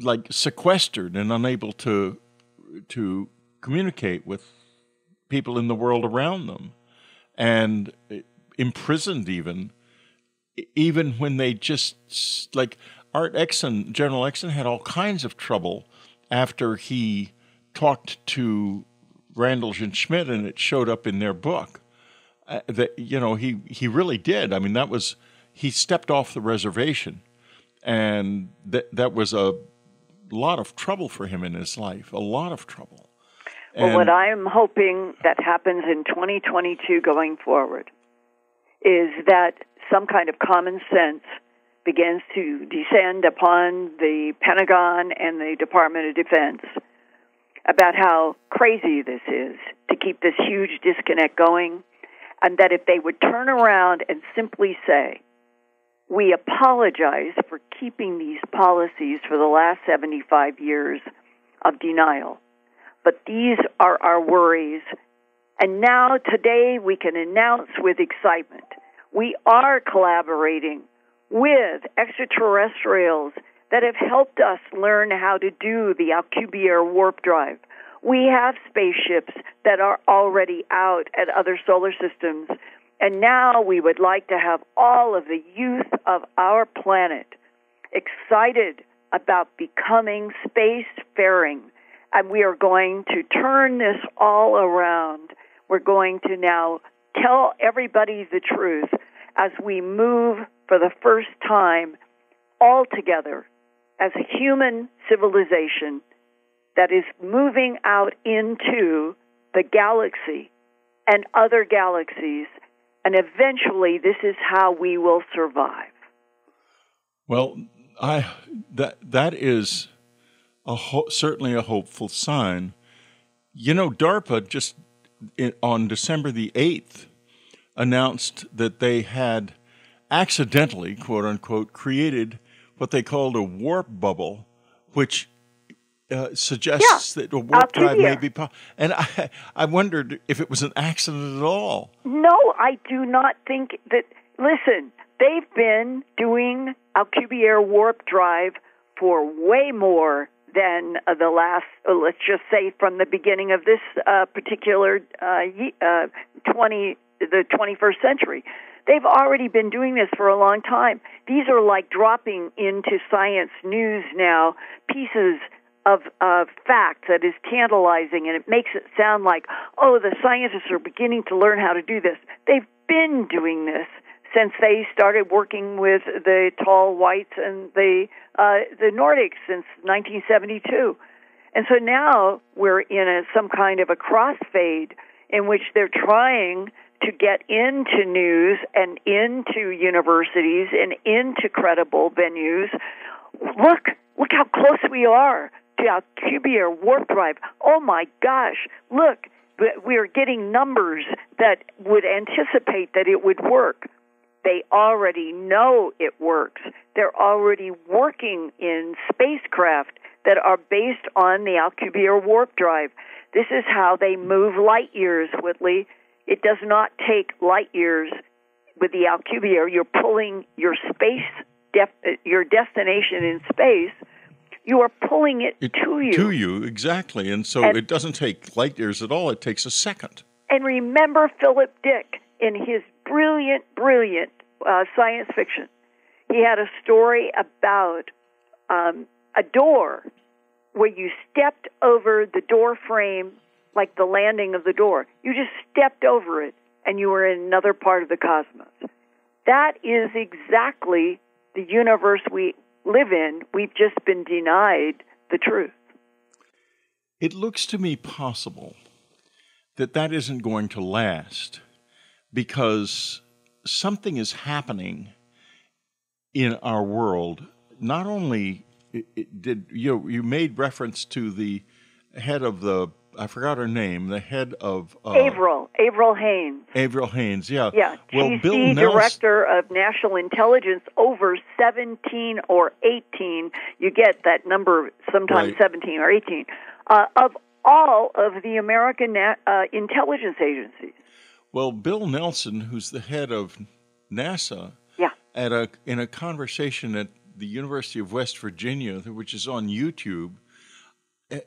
like sequestered and unable to to communicate with people in the world around them and imprisoned even even when they just like Art Exon, General Exon had all kinds of trouble after he talked to Randles Schmitt and it showed up in their book. Uh, that you know he he really did. I mean that was he stepped off the reservation, and that that was a lot of trouble for him in his life. A lot of trouble. Well, what I'm hoping that happens in 2022 going forward is that some kind of common sense begins to descend upon the Pentagon and the Department of Defense about how crazy this is to keep this huge disconnect going, and that if they would turn around and simply say, we apologize for keeping these policies for the last 75 years of denial. But these are our worries. And now, today, we can announce with excitement we are collaborating with extraterrestrials that have helped us learn how to do the Alcubierre warp drive. We have spaceships that are already out at other solar systems and now we would like to have all of the youth of our planet excited about becoming spacefaring. And we are going to turn this all around. We're going to now tell everybody the truth as we move for the first time all together as a human civilization that is moving out into the galaxy and other galaxies and eventually this is how we will survive. Well, I that that is a ho- certainly a hopeful sign. You know, DARPA just in, on December the eighth announced that they had accidentally, quote unquote, created what they called a warp bubble, which uh, suggests yeah, that a warp drive you. may be possible. And I, I wondered if it was an accident at all. No, I do not think that. Listen, they've been doing Alcubierre warp drive for way more than uh, the last, uh, let's just say, from the beginning of this uh, particular uh, uh, 20, the 21st century. They've already been doing this for a long time. These are like dropping into science news now pieces of of fact that is tantalizing and it makes it sound like oh the scientists are beginning to learn how to do this they've been doing this since they started working with the tall whites and the uh, the Nordics since 1972 and so now we're in a, some kind of a crossfade in which they're trying to get into news and into universities and into credible venues look look how close we are to our Alcubierre warp drive. Oh my gosh, look, we're getting numbers that would anticipate that it would work. They already know it works. They're already working in spacecraft that are based on the Alcubierre warp drive. This is how they move light years, Whitley. It does not take light years with the Alcubierre. You're pulling your space def- your destination in space, you are pulling it, It- to you. To you, exactly. And so And- it doesn't take light years at all. It takes a second. And remember Philip Dick in his brilliant, brilliant uh, science fiction. He had a story about um, a door where you stepped over the door frame, like the landing of the door. You just stepped over it, and you were in another part of the cosmos. That is exactly the universe we live in. We've just been denied the truth. It looks to me possible that that isn't going to last because something is happening in our world. Not only did you you made reference to the head of the I forgot her name, the head of uh, Averill, Averill Haines. Avril Haines, yeah. Yeah, Well, Bill Nelson, Director of National Intelligence over 17 or 18. You get that number sometimes Right. 17 or 18 uh, of all of the American na- uh, intelligence agencies. Well, Bill Nelson, who's the head of NASA, Yeah. at a in a conversation at the University of West Virginia, which is on YouTube, eh,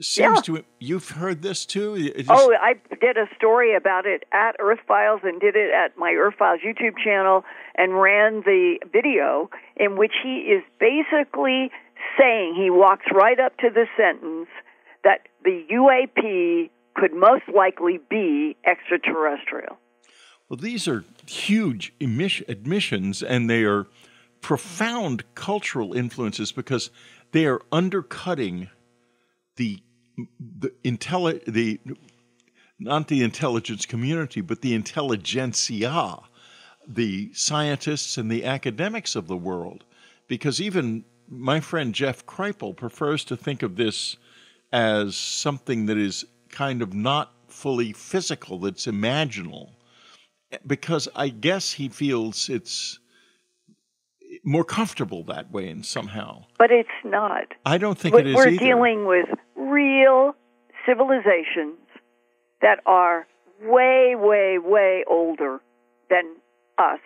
seems Yeah. to you've heard this too. Just- Oh, I did a story about it at Earth Files and did it at my Earth Files YouTube channel and ran the video in which he is basically saying he walks right up to the sentence that the UAP could most likely be extraterrestrial. well, these are huge emis- admissions, and they are profound cultural influences because they are undercutting the the intelli- the not the intelligence community, but the intelligentsia, the scientists and the academics of the world. Because even my friend Jeff Kripal prefers to think of this as something that is kind of not fully physical, that's imaginal. Because I guess he feels it's more comfortable that way and somehow. But it's not. I don't think We're it is we're either. dealing with real civilizations that are way, way, way older than us.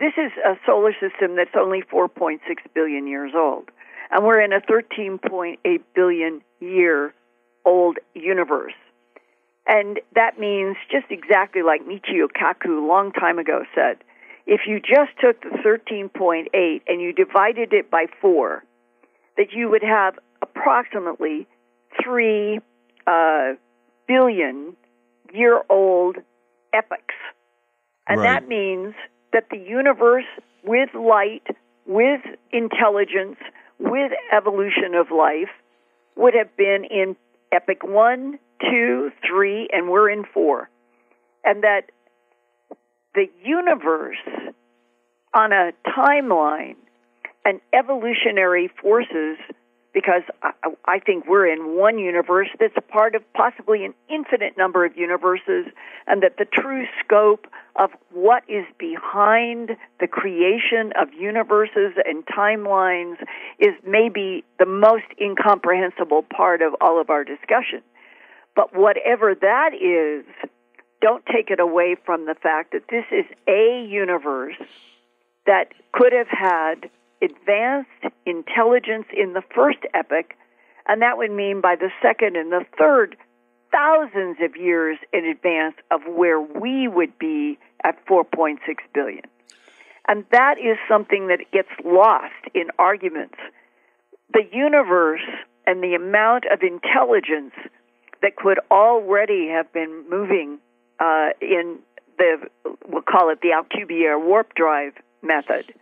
This is a solar system that's only 4.6 billion years old, and we're in a 13.8 billion year old universe. And that means just exactly like Michio Kaku a long time ago said, if you just took the 13.8 and you divided it by 4, that you would have approximately 3 uh, billion year old epochs. And Right. that means that the universe, with light, with intelligence, with evolution of life, would have been in epoch one, two, three, and we're in four. And that the universe on a timeline and evolutionary forces, because I, I think we're in one universe that's part of possibly an infinite number of universes, and that the true scope of what is behind the creation of universes and timelines is maybe the most incomprehensible part of all of our discussion. But whatever that is, don't take it away from the fact that this is a universe that could have had advanced intelligence in the first epoch, and that would mean by the second and the third, thousands of years in advance of where we would be at 4.6 billion. And that is something that gets lost in arguments. The universe and the amount of intelligence that could already have been moving uh, in the, we'll call it the Alcubierre warp drive method,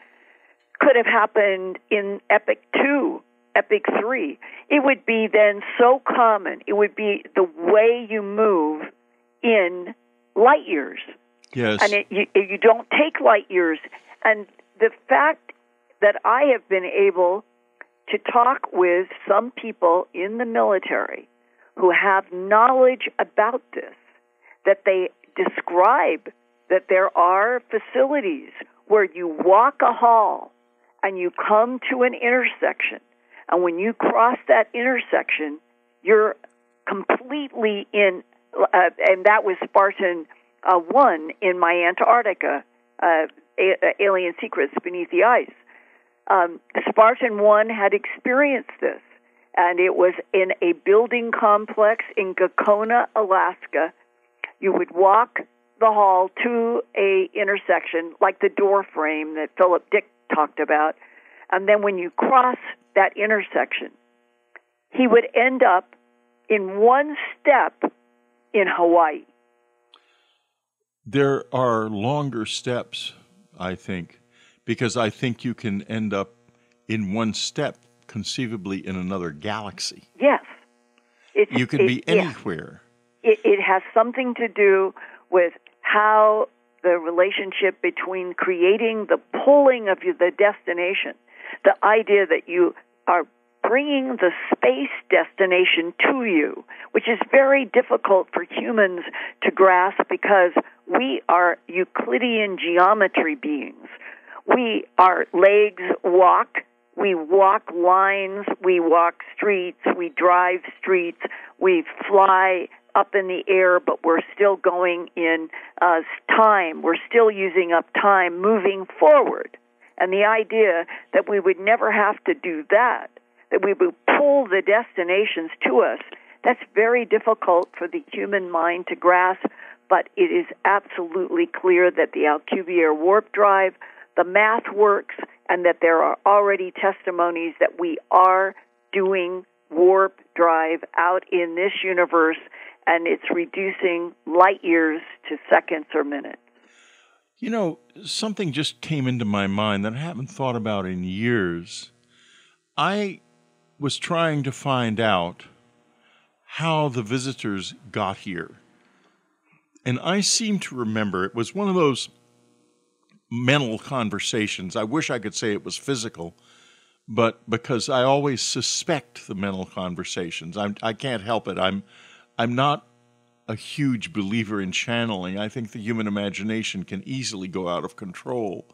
could have happened in Epoch 2, Epoch 3. It would be then so common. It would be the way you move in light years. yes. And it, you, you don't take light years. And the fact that I have been able to talk with some people in the military who have knowledge about this, that they describe that there are facilities where you walk a hall and you come to an intersection. And when you cross that intersection, you're completely in, uh, and that was Spartan uh, 1 in my Antarctica, uh, Alien Secrets Beneath the Ice. Um, Spartan 1 had experienced this, and it was in a building complex in Gakona, Alaska. You would walk the hall to a intersection like the door frame that Philip Dick talked about, and then when you cross that intersection, he would end up in one step in Hawaii. There are longer steps, I think, because I think you can end up in one step, conceivably in another galaxy. Yes. It's, you can it, be anywhere. It, it has something to do with how the relationship between creating the pulling of the destination, the idea that you are bringing the space destination to you, which is very difficult for humans to grasp because we are Euclidean geometry beings. We, our legs walk, we walk lines, we walk streets, we drive streets, we fly up in the air, but we're still going in uh, time. We're still using up time moving forward. And the idea that we would never have to do that that we would pull the destinations to us, that's very difficult for the human mind to grasp, but it is absolutely clear that the Alcubierre warp drive, the math works, and that there are already testimonies that we are doing warp drive out in this universe, and it's reducing light years to seconds or minutes. You know, something just came into my mind that I haven't thought about in years. I was trying to find out how the visitors got here. And I seem to remember it was one of those mental conversations. I wish I could say it was physical, but because I always suspect the mental conversations, I'm, I can't help it. I'm, I'm not a huge believer in channeling. I think the human imagination can easily go out of control.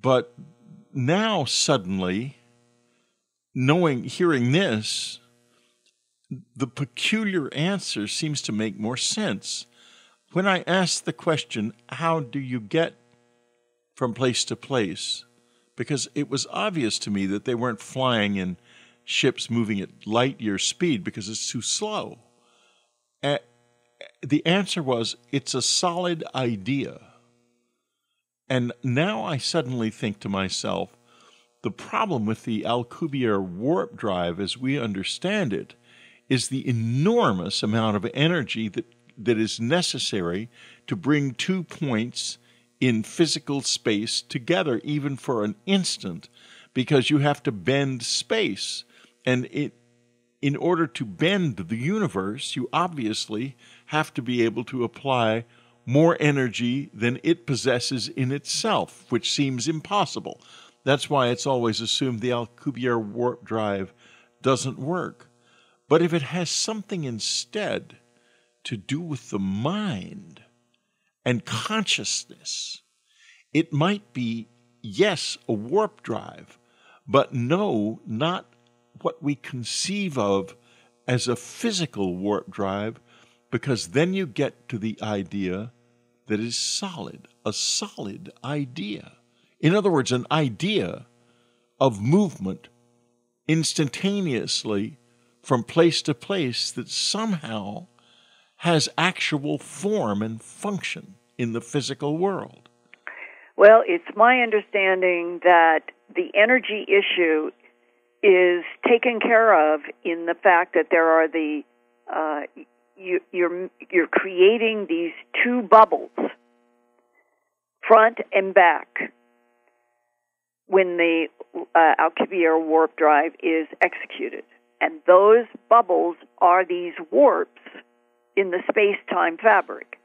But now, suddenly, knowing, hearing this, the peculiar answer seems to make more sense. When I ask the question, how do you get from place to place? Because it was obvious to me that they weren't flying in ships moving at light year speed because it's too slow. the answer was, it's a solid idea. And now I suddenly think to myself, the problem with the Alcubierre warp drive, as we understand it, is the enormous amount of energy that, that is necessary to bring two points in physical space together, even for an instant, because you have to bend space. And it, in order to bend the universe, you obviously have to be able to apply more energy than it possesses in itself, which seems impossible. That's why it's always assumed the Alcubierre warp drive doesn't work. But if it has something instead to do with the mind and consciousness, it might be, yes, a warp drive, but no, not what we conceive of as a physical warp drive, because then you get to the idea that is solid, a solid idea. In other words, an idea of movement instantaneously from place to place that somehow has actual form and function in the physical world. Well, it's my understanding that the energy issue is taken care of in the fact that there are the uh, you, you're you're creating these two bubbles, front and back, when the uh, Alcubierre warp drive is executed. And those bubbles are these warps in the space time fabric.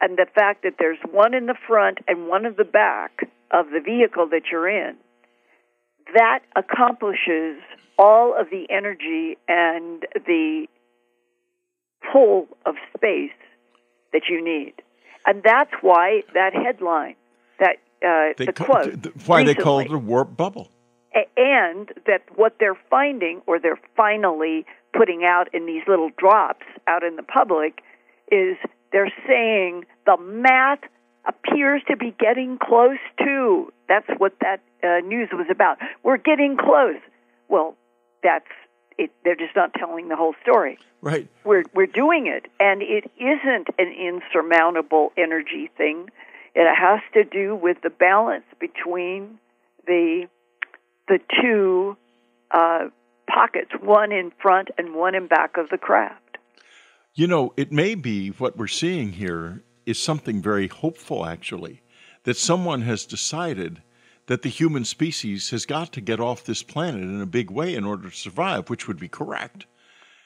And the fact that there's one in the front and one in the back of the vehicle that you're in, that accomplishes all of the energy and the pull of space that you need. And that's why that headline, that uh, the ca- quote. why recently. they call it a warp bubble. and that what they're finding, or they're finally putting out in these little drops out in the public, is they're saying the math appears to be getting close to. That's what that uh, news was about. We're getting close. Well, that's it. They're just not telling the whole story. Right. We're we're doing it, and it isn't an insurmountable energy thing. It has to do with the balance between the the two uh, pockets, one in front and one in back of the craft. You know, it may be what we're seeing here is something very hopeful, actually, that someone has decided that the human species has got to get off this planet in a big way in order to survive, which would be correct.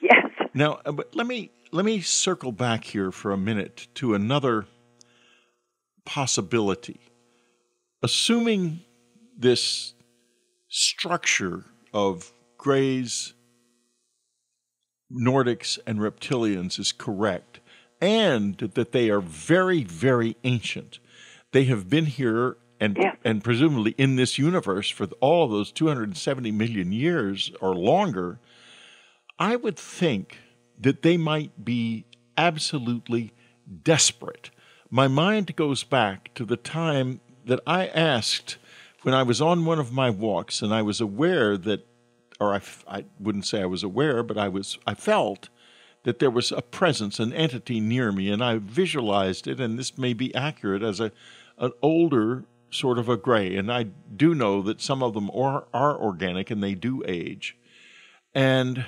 Yes. Now, uh, but let me let me circle back here for a minute to another possibility. Assuming this structure of Greys, Nordics, and reptilians is correct, and that they are very, very ancient. They have been here and Yeah. and presumably in this universe for all of those 270 million years or longer. I would think that they might be absolutely desperate. My mind goes back to the time that I asked when I was on one of my walks and I was aware that, or I, wouldn't say I was aware, but I was, I felt that there was a presence, an entity near me, and I visualized it, and this may be accurate as a, an older sort of a gray, and I do know that some of them are, are organic and they do age. And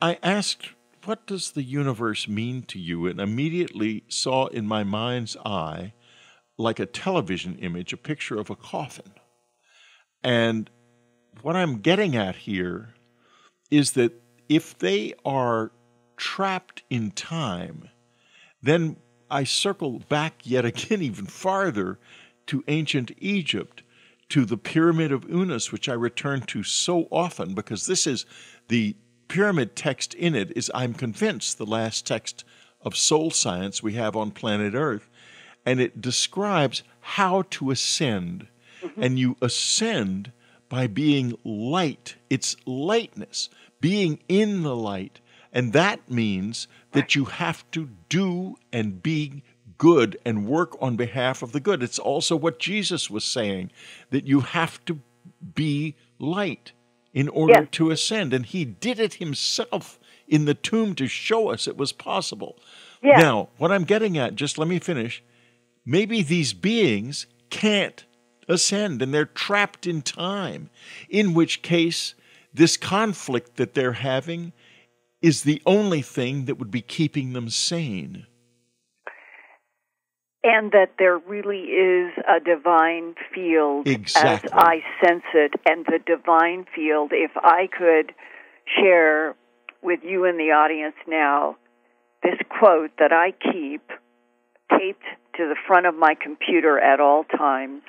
I asked, What does the universe mean to you? And immediately saw in my mind's eye, like a television image, a picture of a coffin. And what I'm getting at here is that if they are trapped in time, then I circle back yet again, even farther, to ancient Egypt, to the Pyramid of Unas, which I return to so often because this is the pyramid text in it is, I'm convinced, the last text of soul science we have on planet Earth. And it describes how to ascend. Mm-hmm. And you ascend by being light. It's lightness, being in the light. And that means that you have to do and be good and work on behalf of the good. It's also what Jesus was saying that you have to be light in order Yes. to ascend. And he did it himself in the tomb to show us it was possible. Yeah. Now, what I'm getting at, just let me finish. Maybe these beings can't ascend and they're trapped in time, in which case, this conflict that they're having is the only thing that would be keeping them sane. and that there really is a divine field Exactly. as I sense it. And the divine field, if I could share with you in the audience now this quote that I keep taped to the front of my computer at all times.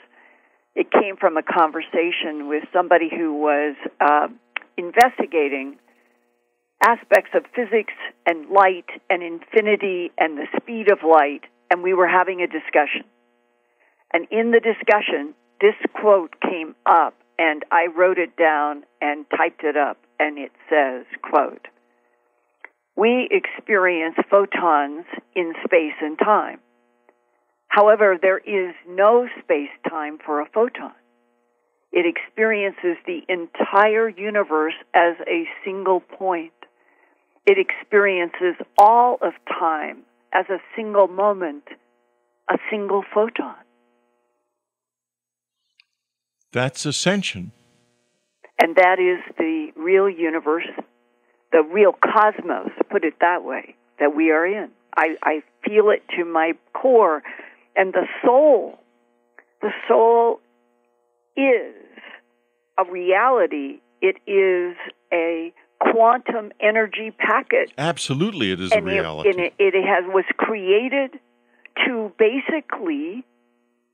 It came from a conversation with somebody who was uh, investigating aspects of physics and light and infinity and the speed of light, and we were having a discussion. And in the discussion, this quote came up, and I wrote it down and typed it up, and it says, quote, we experience photons in space and time. However, there is no space time for a photon. It experiences the entire universe as a single point. It experiences all of time as a single moment, a single photon. That's ascension. And that is the real universe, the real cosmos, put it that way, that we are in. I, I feel it to my core. And the soul, the soul is a reality. It is a quantum energy packet. Absolutely, it is a reality. It, and it, it has was created to basically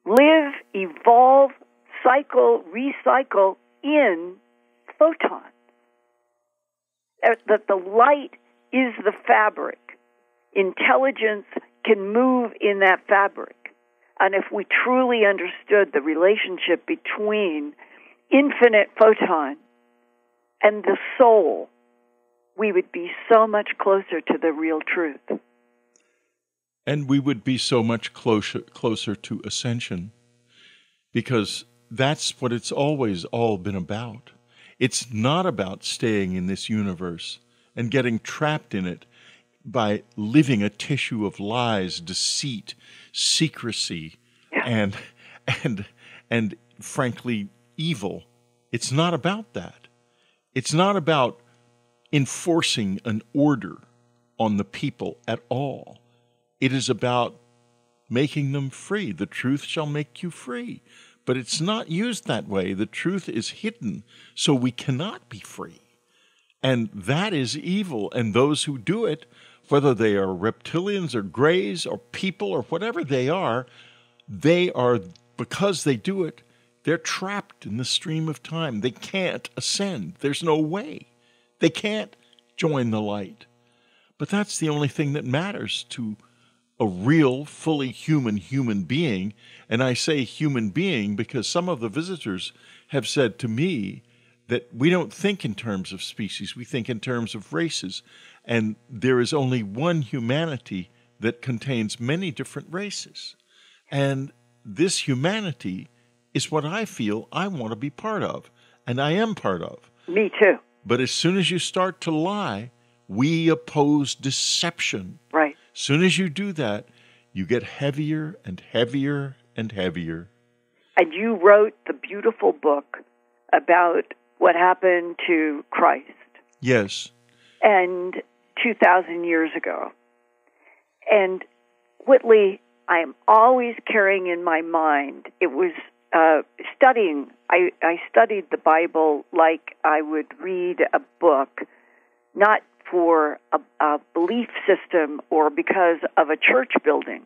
live, evolve, cycle, recycle in photons. Uh, That the light is the fabric. Intelligence can move in that fabric. And if we truly understood the relationship between infinite photon and the soul, we would be so much closer to the real truth. And we would be so much closer, closer to ascension because that's what it's always all been about. It's not about staying in this universe and getting trapped in it by living a tissue of lies, deceit, secrecy, and and and frankly evil. It's not about that. It's not about enforcing an order on the people at all. It is about making them free. The truth shall make you free. But it's not used that way. The truth is hidden, so we cannot be free. And that is evil. And those who do it, whether they are reptilians or grays or people or whatever they are, they are, because they do it, they're trapped in the stream of time. They can't ascend. There's no way. They can't join the light. But that's the only thing that matters to a real, fully human human being. And I say human being because some of the visitors have said to me that we don't think in terms of species, we think in terms of races. And there is only one humanity that contains many different races. And this humanity is what I feel I want to be part of, and I am part of. Me too. But as soon as you start to lie, we oppose deception. Right. As soon as you do that, you get heavier and heavier and heavier. And you wrote the beautiful book about what happened to Christ. Yes. And 2,000 years ago. And Whitley, I am always carrying in my mind, it was uh, studying, I, I studied the Bible like I would read a book, not for a, a belief system or because of a church building,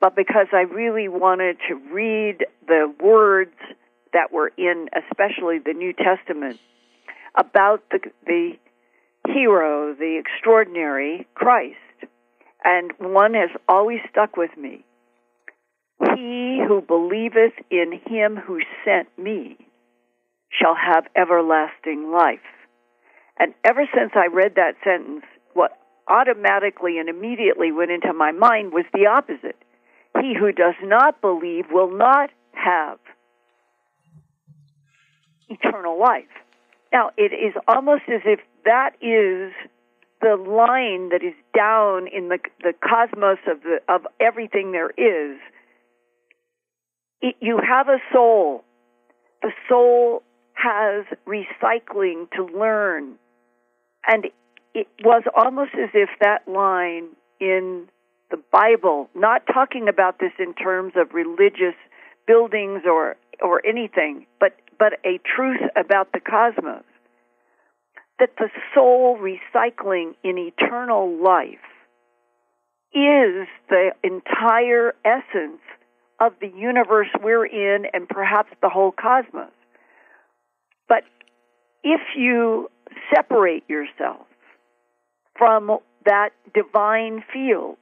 but because I really wanted to read the words that were in, especially the New Testament, about the, the hero, the extraordinary Christ. And one has always stuck with me. He who believeth in him who sent me shall have everlasting life. And ever since I read that sentence, what automatically and immediately went into my mind was the opposite. He who does not believe will not have eternal life. Now, it is almost as if that is the line that is down in the the cosmos of the of everything there is. It, you have a soul. The soul has recycling to learn, and it was almost as if that line in the Bible, not talking about this in terms of religious buildings or or anything, but but a truth about the cosmos that the soul recycling in eternal life is the entire essence of the universe we're in and perhaps the whole cosmos. But if you separate yourself from that divine field,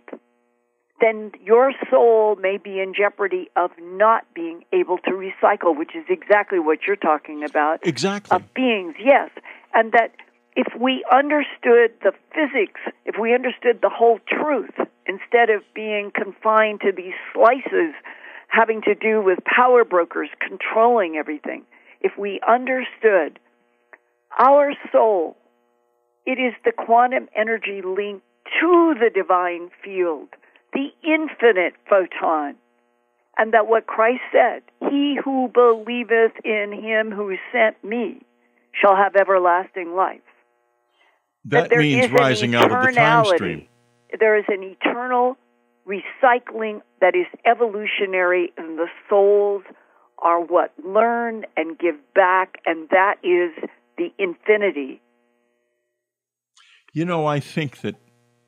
then your soul may be in jeopardy of not being able to recycle, which is exactly what you're talking about. Exactly. Of beings, yes. And that if we understood the physics, if we understood the whole truth, instead of being confined to these slices having to do with power brokers controlling everything, if we understood our soul, it is the quantum energy linked to the divine field the infinite photon. And that what Christ said, he who believeth in him who sent me shall have everlasting life. That, that means rising out of the time stream. There is an eternal recycling that is evolutionary, and the souls are what learn and give back, and that is the infinity. You know, I think that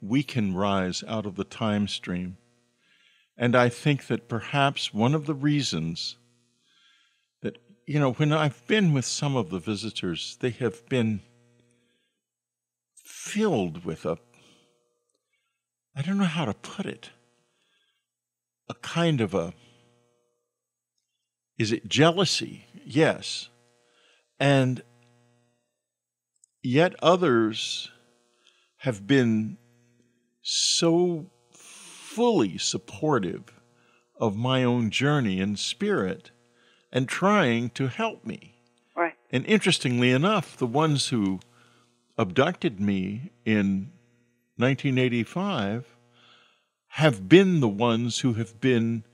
we can rise out of the time stream. And I think that perhaps one of the reasons that, you know, when I've been with some of the visitors, they have been filled with a, I don't know how to put it, a kind of a, is it jealousy? Yes. And yet others have been so fully supportive of my own journey in spirit and trying to help me. Right. And interestingly enough, the ones who abducted me in 1985 have been the ones who have been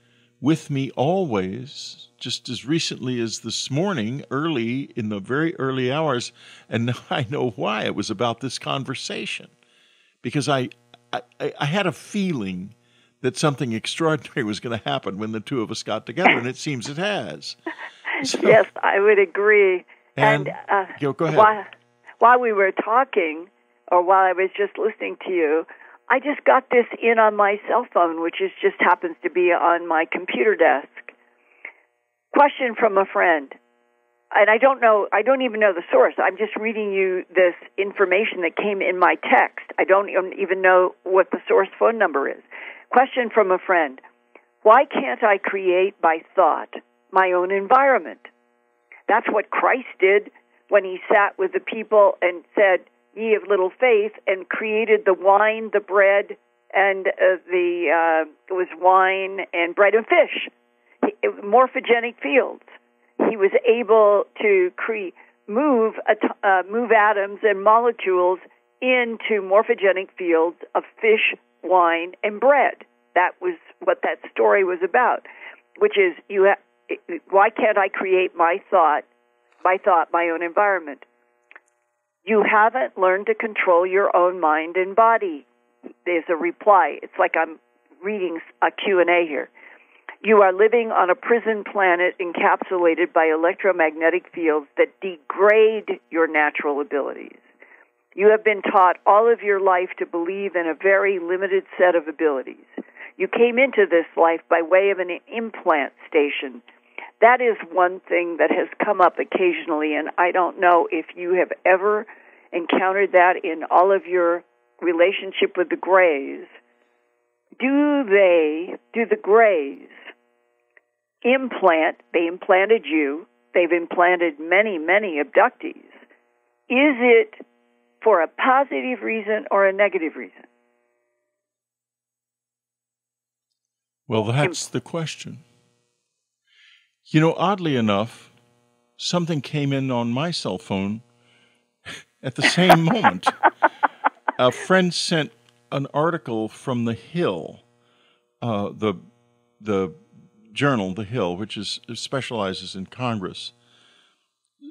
with me always, just as recently as this morning, early in the very early hours. And now I know why it was about this conversation. Because I, I, I had a feeling that something extraordinary was going to happen when the two of us got together, and it seems it has. So, yes, I would agree. And, and uh, go, go ahead. While, while we were talking, or while I was just listening to you, I just got this in on my cell phone, which is just happens to be on my computer desk. Question from a friend. And I don't know, I don't even know the source. I'm just reading you this information that came in my text. I don't even know what the source phone number is. Question from a friend. Why can't I create by thought my own environment? That's what Christ did when he sat with the people and said, ye of little faith, and created the wine, the bread, and uh, the uh, it was wine and bread and fish, morphogenic fields. He was able to create move uh, move atoms and molecules into morphogenic fields of fish, wine, and bread. That was what that story was about. Which is you. Ha- why can't I create my thought, my thought, my own environment? You haven't learned to control your own mind and body. There's a reply. It's like I'm reading a Q&A here. You are living on a prison planet encapsulated by electromagnetic fields that degrade your natural abilities. You have been taught all of your life to believe in a very limited set of abilities. You came into this life by way of an implant station. That is one thing that has come up occasionally, and I don't know if you have ever encountered that in all of your relationship with the Greys. Do they, do the Greys implant, they implanted you, they've implanted many, many abductees. Is it for a positive reason or a negative reason? Well, that's the question. You know, oddly enough, something came in on my cell phone at the same moment. A friend sent an article from The Hill, uh, the the journal, The Hill, which is specializes in Congress.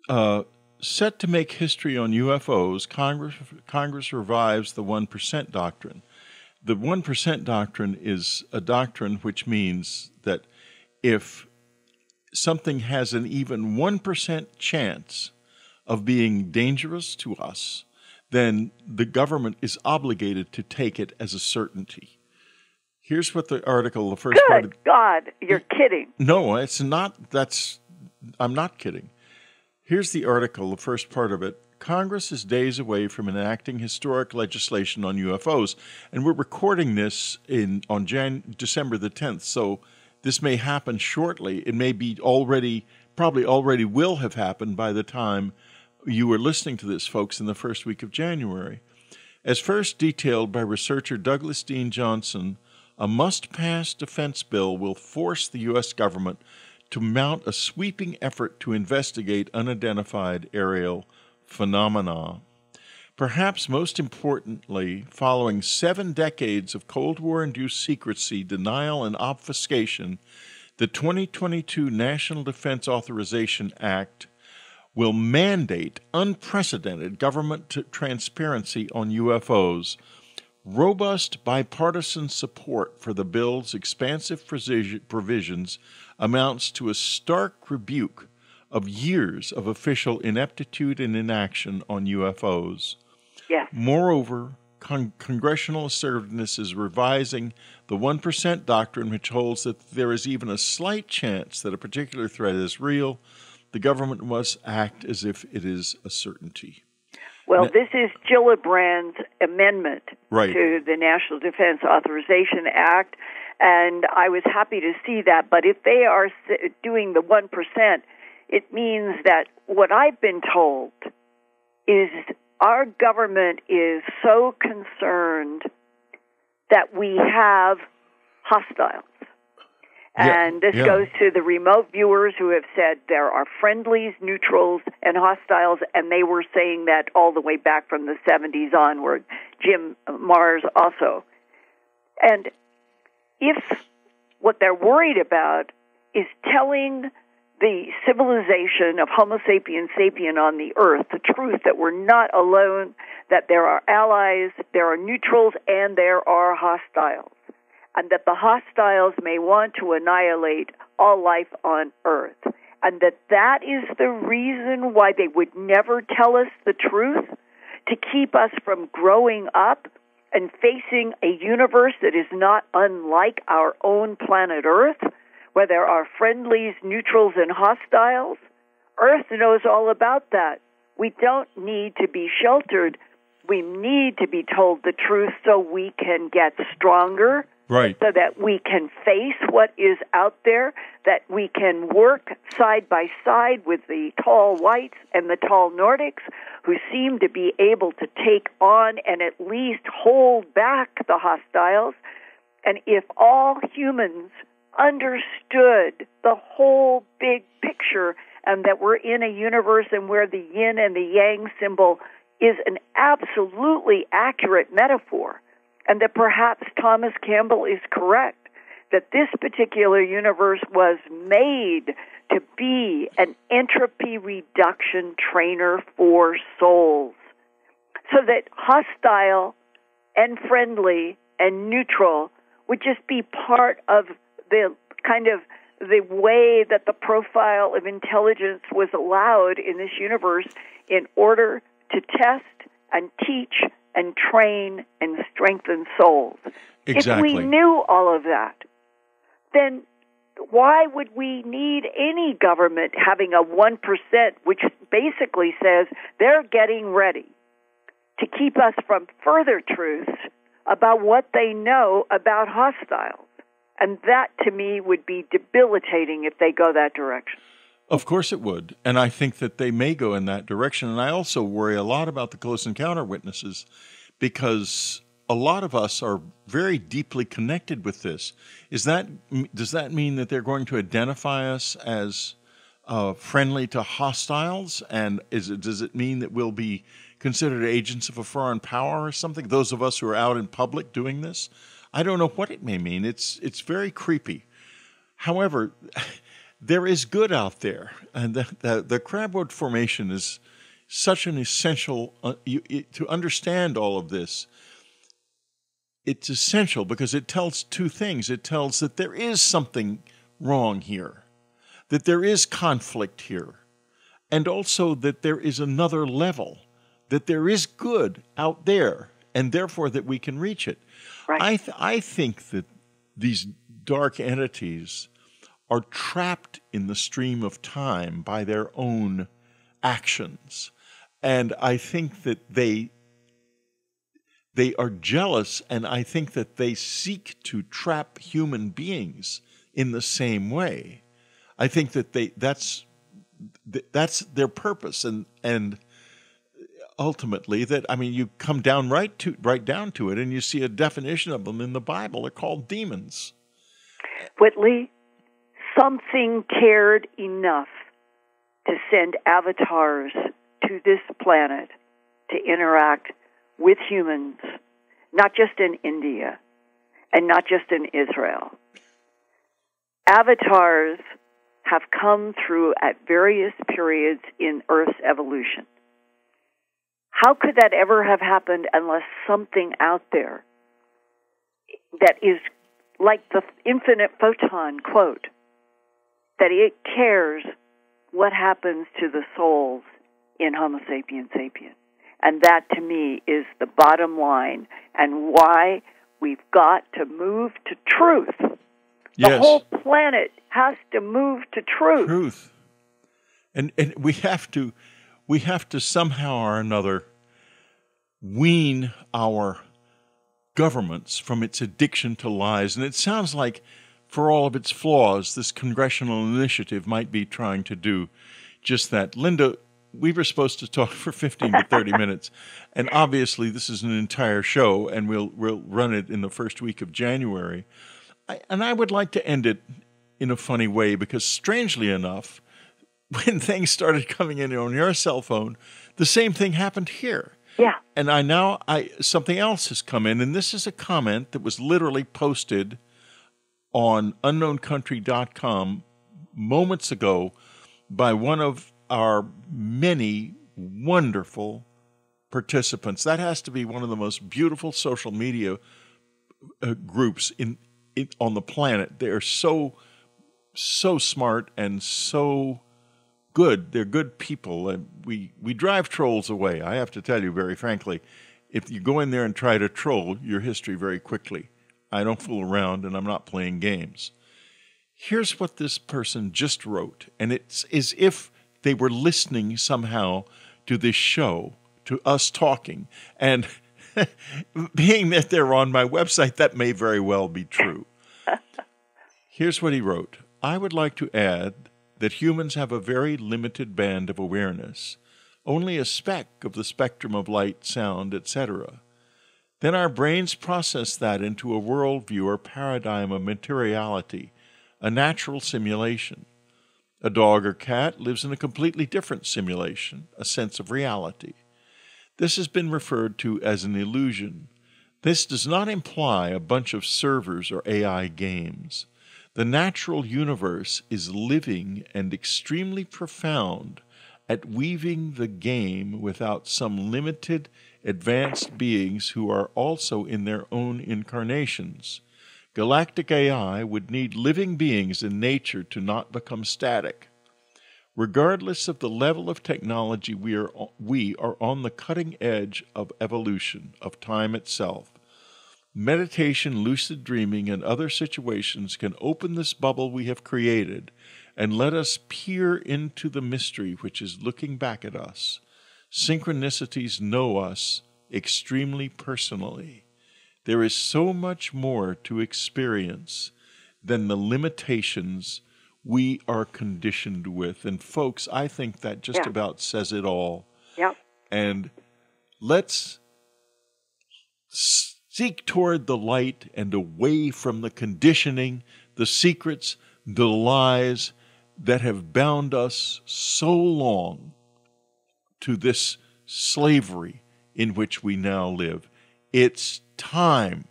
Uh, set to make history on UFOs, Congress Congress revives the one percent doctrine. The one percent doctrine is a doctrine which means that if something has an even one percent chance of being dangerous to us, then the government is obligated to take it as a certainty. Here's what the article, the first Good part. Of, God, you're kidding. No, it's not. That's. I'm not kidding. Here's the article, the first part of it. Congress is days away from enacting historic legislation on UFOs, and we're recording this in on Jan, December the 10th. So this may happen shortly. It may be already, probably already will have happened by the time you were listening to this, folks, in the first week of January. As first detailed by researcher Douglas Dean Johnson, a must pass defense bill will force the U.S. government to mount a sweeping effort to investigate unidentified aerial phenomena. Perhaps most importantly, following seven decades of Cold War induced secrecy, denial, and obfuscation, the 2022 National Defense Authorization Act will mandate unprecedented government transparency on UFOs. Robust bipartisan support for the bill's expansive provisions amounts to a stark rebuke of years of official ineptitude and inaction on UFOs. Yes. Moreover, con- congressional assertiveness is revising the 1% doctrine, which holds that there is even a slight chance that a particular threat is real the government must act as if it is a certainty. Well, now, this is Gillibrand's amendment right. to the National Defense Authorization Act, and I was happy to see that. But if they are doing the 1%, it means that what I've been told is our government is so concerned that we have hostiles. And this yeah. goes to the remote viewers who have said there are friendlies, neutrals, and hostiles, and they were saying that all the way back from the 70s onward. Jim Marrs also. And if what they're worried about is telling the civilization of Homo sapiens sapien on the earth the truth that we're not alone, that there are allies, there are neutrals, and there are hostiles and that the hostiles may want to annihilate all life on earth and that that is the reason why they would never tell us the truth to keep us from growing up and facing a universe that is not unlike our own planet Earth, where there are friendlies, neutrals, and hostiles. Earth knows all about that. We don't need to be sheltered. We need to be told the truth so we can get stronger Right. So that we can face what is out there, that we can work side by side with the tall whites and the tall Nordics who seem to be able to take on and at least hold back the hostiles. And if all humans understood the whole big picture and that we're in a universe and where the yin and the yang symbol is an absolutely accurate metaphor, and that perhaps Thomas Campbell is correct that this particular universe was made to be an entropy reduction trainer for souls. So that hostile and friendly and neutral would just be part of the kind of the way that the profile of intelligence was allowed in this universe in order to test and teach and train and strengthen souls. Exactly. If we knew all of that, then why would we need any government having a 1%, which basically says they're getting ready to keep us from further truths about what they know about hostiles? And that to me would be debilitating if they go that direction. Of course it would. And I think that they may go in that direction. And I also worry a lot about the close encounter witnesses because a lot of us are very deeply connected with this. Is that does that mean that they're going to identify us as uh, friendly to hostiles? And is it, does it mean that we'll be considered agents of a foreign power or something? Those of us who are out in public doing this, I don't know what it may mean. It's it's very creepy. However there is good out there, and the, the, the crabwood formation is such an essential uh, you, it, to understand all of this. It's essential because it tells two things. It tells that there is something wrong here, that there is conflict here, and also that there is another level, that there is good out there, and therefore that we can reach it. Right. I, th- I think that these dark entities are trapped in the stream of time by their own actions. And I think that they they are jealous and I think that they seek to trap human beings in the same way. I think that they that's that's their purpose and and ultimately that I mean you come down right to right down to it and you see a definition of them in the Bible. They're called demons. Whitley, something cared enough to send avatars to this planet to interact with humans, not just in India and not just in Israel. Avatars have come through at various periods in Earth's evolution. How could that ever have happened unless something out there that is like the infinite photon quote that it cares what happens to the souls in Homo sapiens sapien. And that to me is the bottom line and why we've got to move to truth. Yes. The whole planet has to move to truth. Truth. And and we have to we have to somehow or another wean our governments from its addiction to lies. And it sounds like for all of its flaws, this congressional initiative might be trying to do just that. Linda, we were supposed to talk for 15 to 30 minutes, and obviously this is an entire show, and we'll we'll run it in the first week of January. I, and I would like to end it in a funny way because, strangely enough, when things started coming in on your cell phone, the same thing happened here. Yeah. And I now I something else has come in, and this is a comment that was literally posted on unknowncountry.com moments ago by one of our many wonderful participants. That has to be one of the most beautiful social media uh, groups in, in on the planet. They are so so smart and so good. They're good people, and we we drive trolls away. I have to tell you very frankly, if you go in there and try to troll your history very quickly, I don't fool around, and I'm not playing games. Here's what this person just wrote, and it's as if they were listening somehow to this show, to us talking, and being that they're on my website, that may very well be true. Here's what he wrote I would like to add that humans have a very limited band of awareness, only a speck of the spectrum of light, sound, etc. Then our brains process that into a worldview or paradigm of materiality, a natural simulation. A dog or cat lives in a completely different simulation, a sense of reality. This has been referred to as an illusion. This does not imply a bunch of servers or AI games. The natural universe is living and extremely profound at weaving the game without some limited, advanced beings who are also in their own incarnations. Galactic AI would need living beings in nature to not become static. Regardless of the level of technology, we are, we are on the cutting edge of evolution, of time itself. Meditation, lucid dreaming, and other situations can open this bubble we have created and let us peer into the mystery which is looking back at us. Synchronicities know us extremely personally. There is so much more to experience than the limitations we are conditioned with. And, folks, I think that just Yeah. about says it all. Yep. And let's seek toward the light and away from the conditioning, the secrets, the lies that have bound us so long to this slavery in which we now live. It's time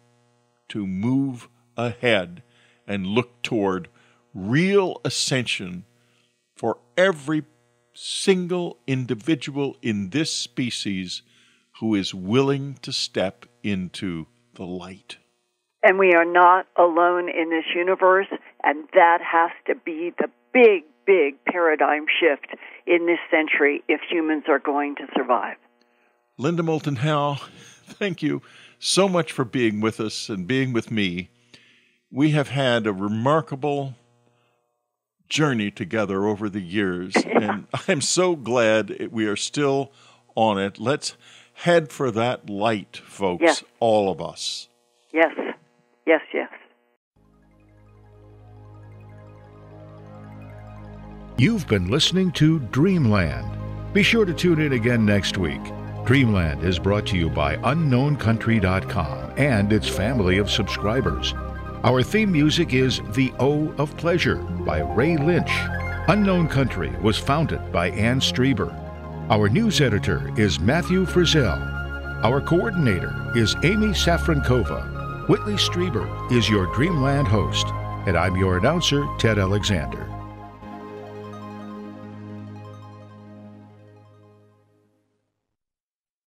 to move ahead and look toward real ascension for every single individual in this species who is willing to step into the light. And we are not alone in this universe, and that has to be the big, big paradigm shift in this century if humans are going to survive. Linda Moulton Howe, thank you so much for being with us and being with me. We have had a remarkable journey together over the years, and I'm so glad we are still on it. Let's head for that light, folks, Yes. all of us. Yes, yes, yes. You've been listening to Dreamland. Be sure to tune in again next week. Dreamland is brought to you by UnknownCountry.com and its family of subscribers. Our theme music is The O of Pleasure by Ray Lynch. Unknown Country was founded by Anne Strieber. Our news editor is Matthew Frizzell. Our coordinator is Amy Safrankova. Whitley Strieber is your Dreamland host, and I'm your announcer, Ted Alexander.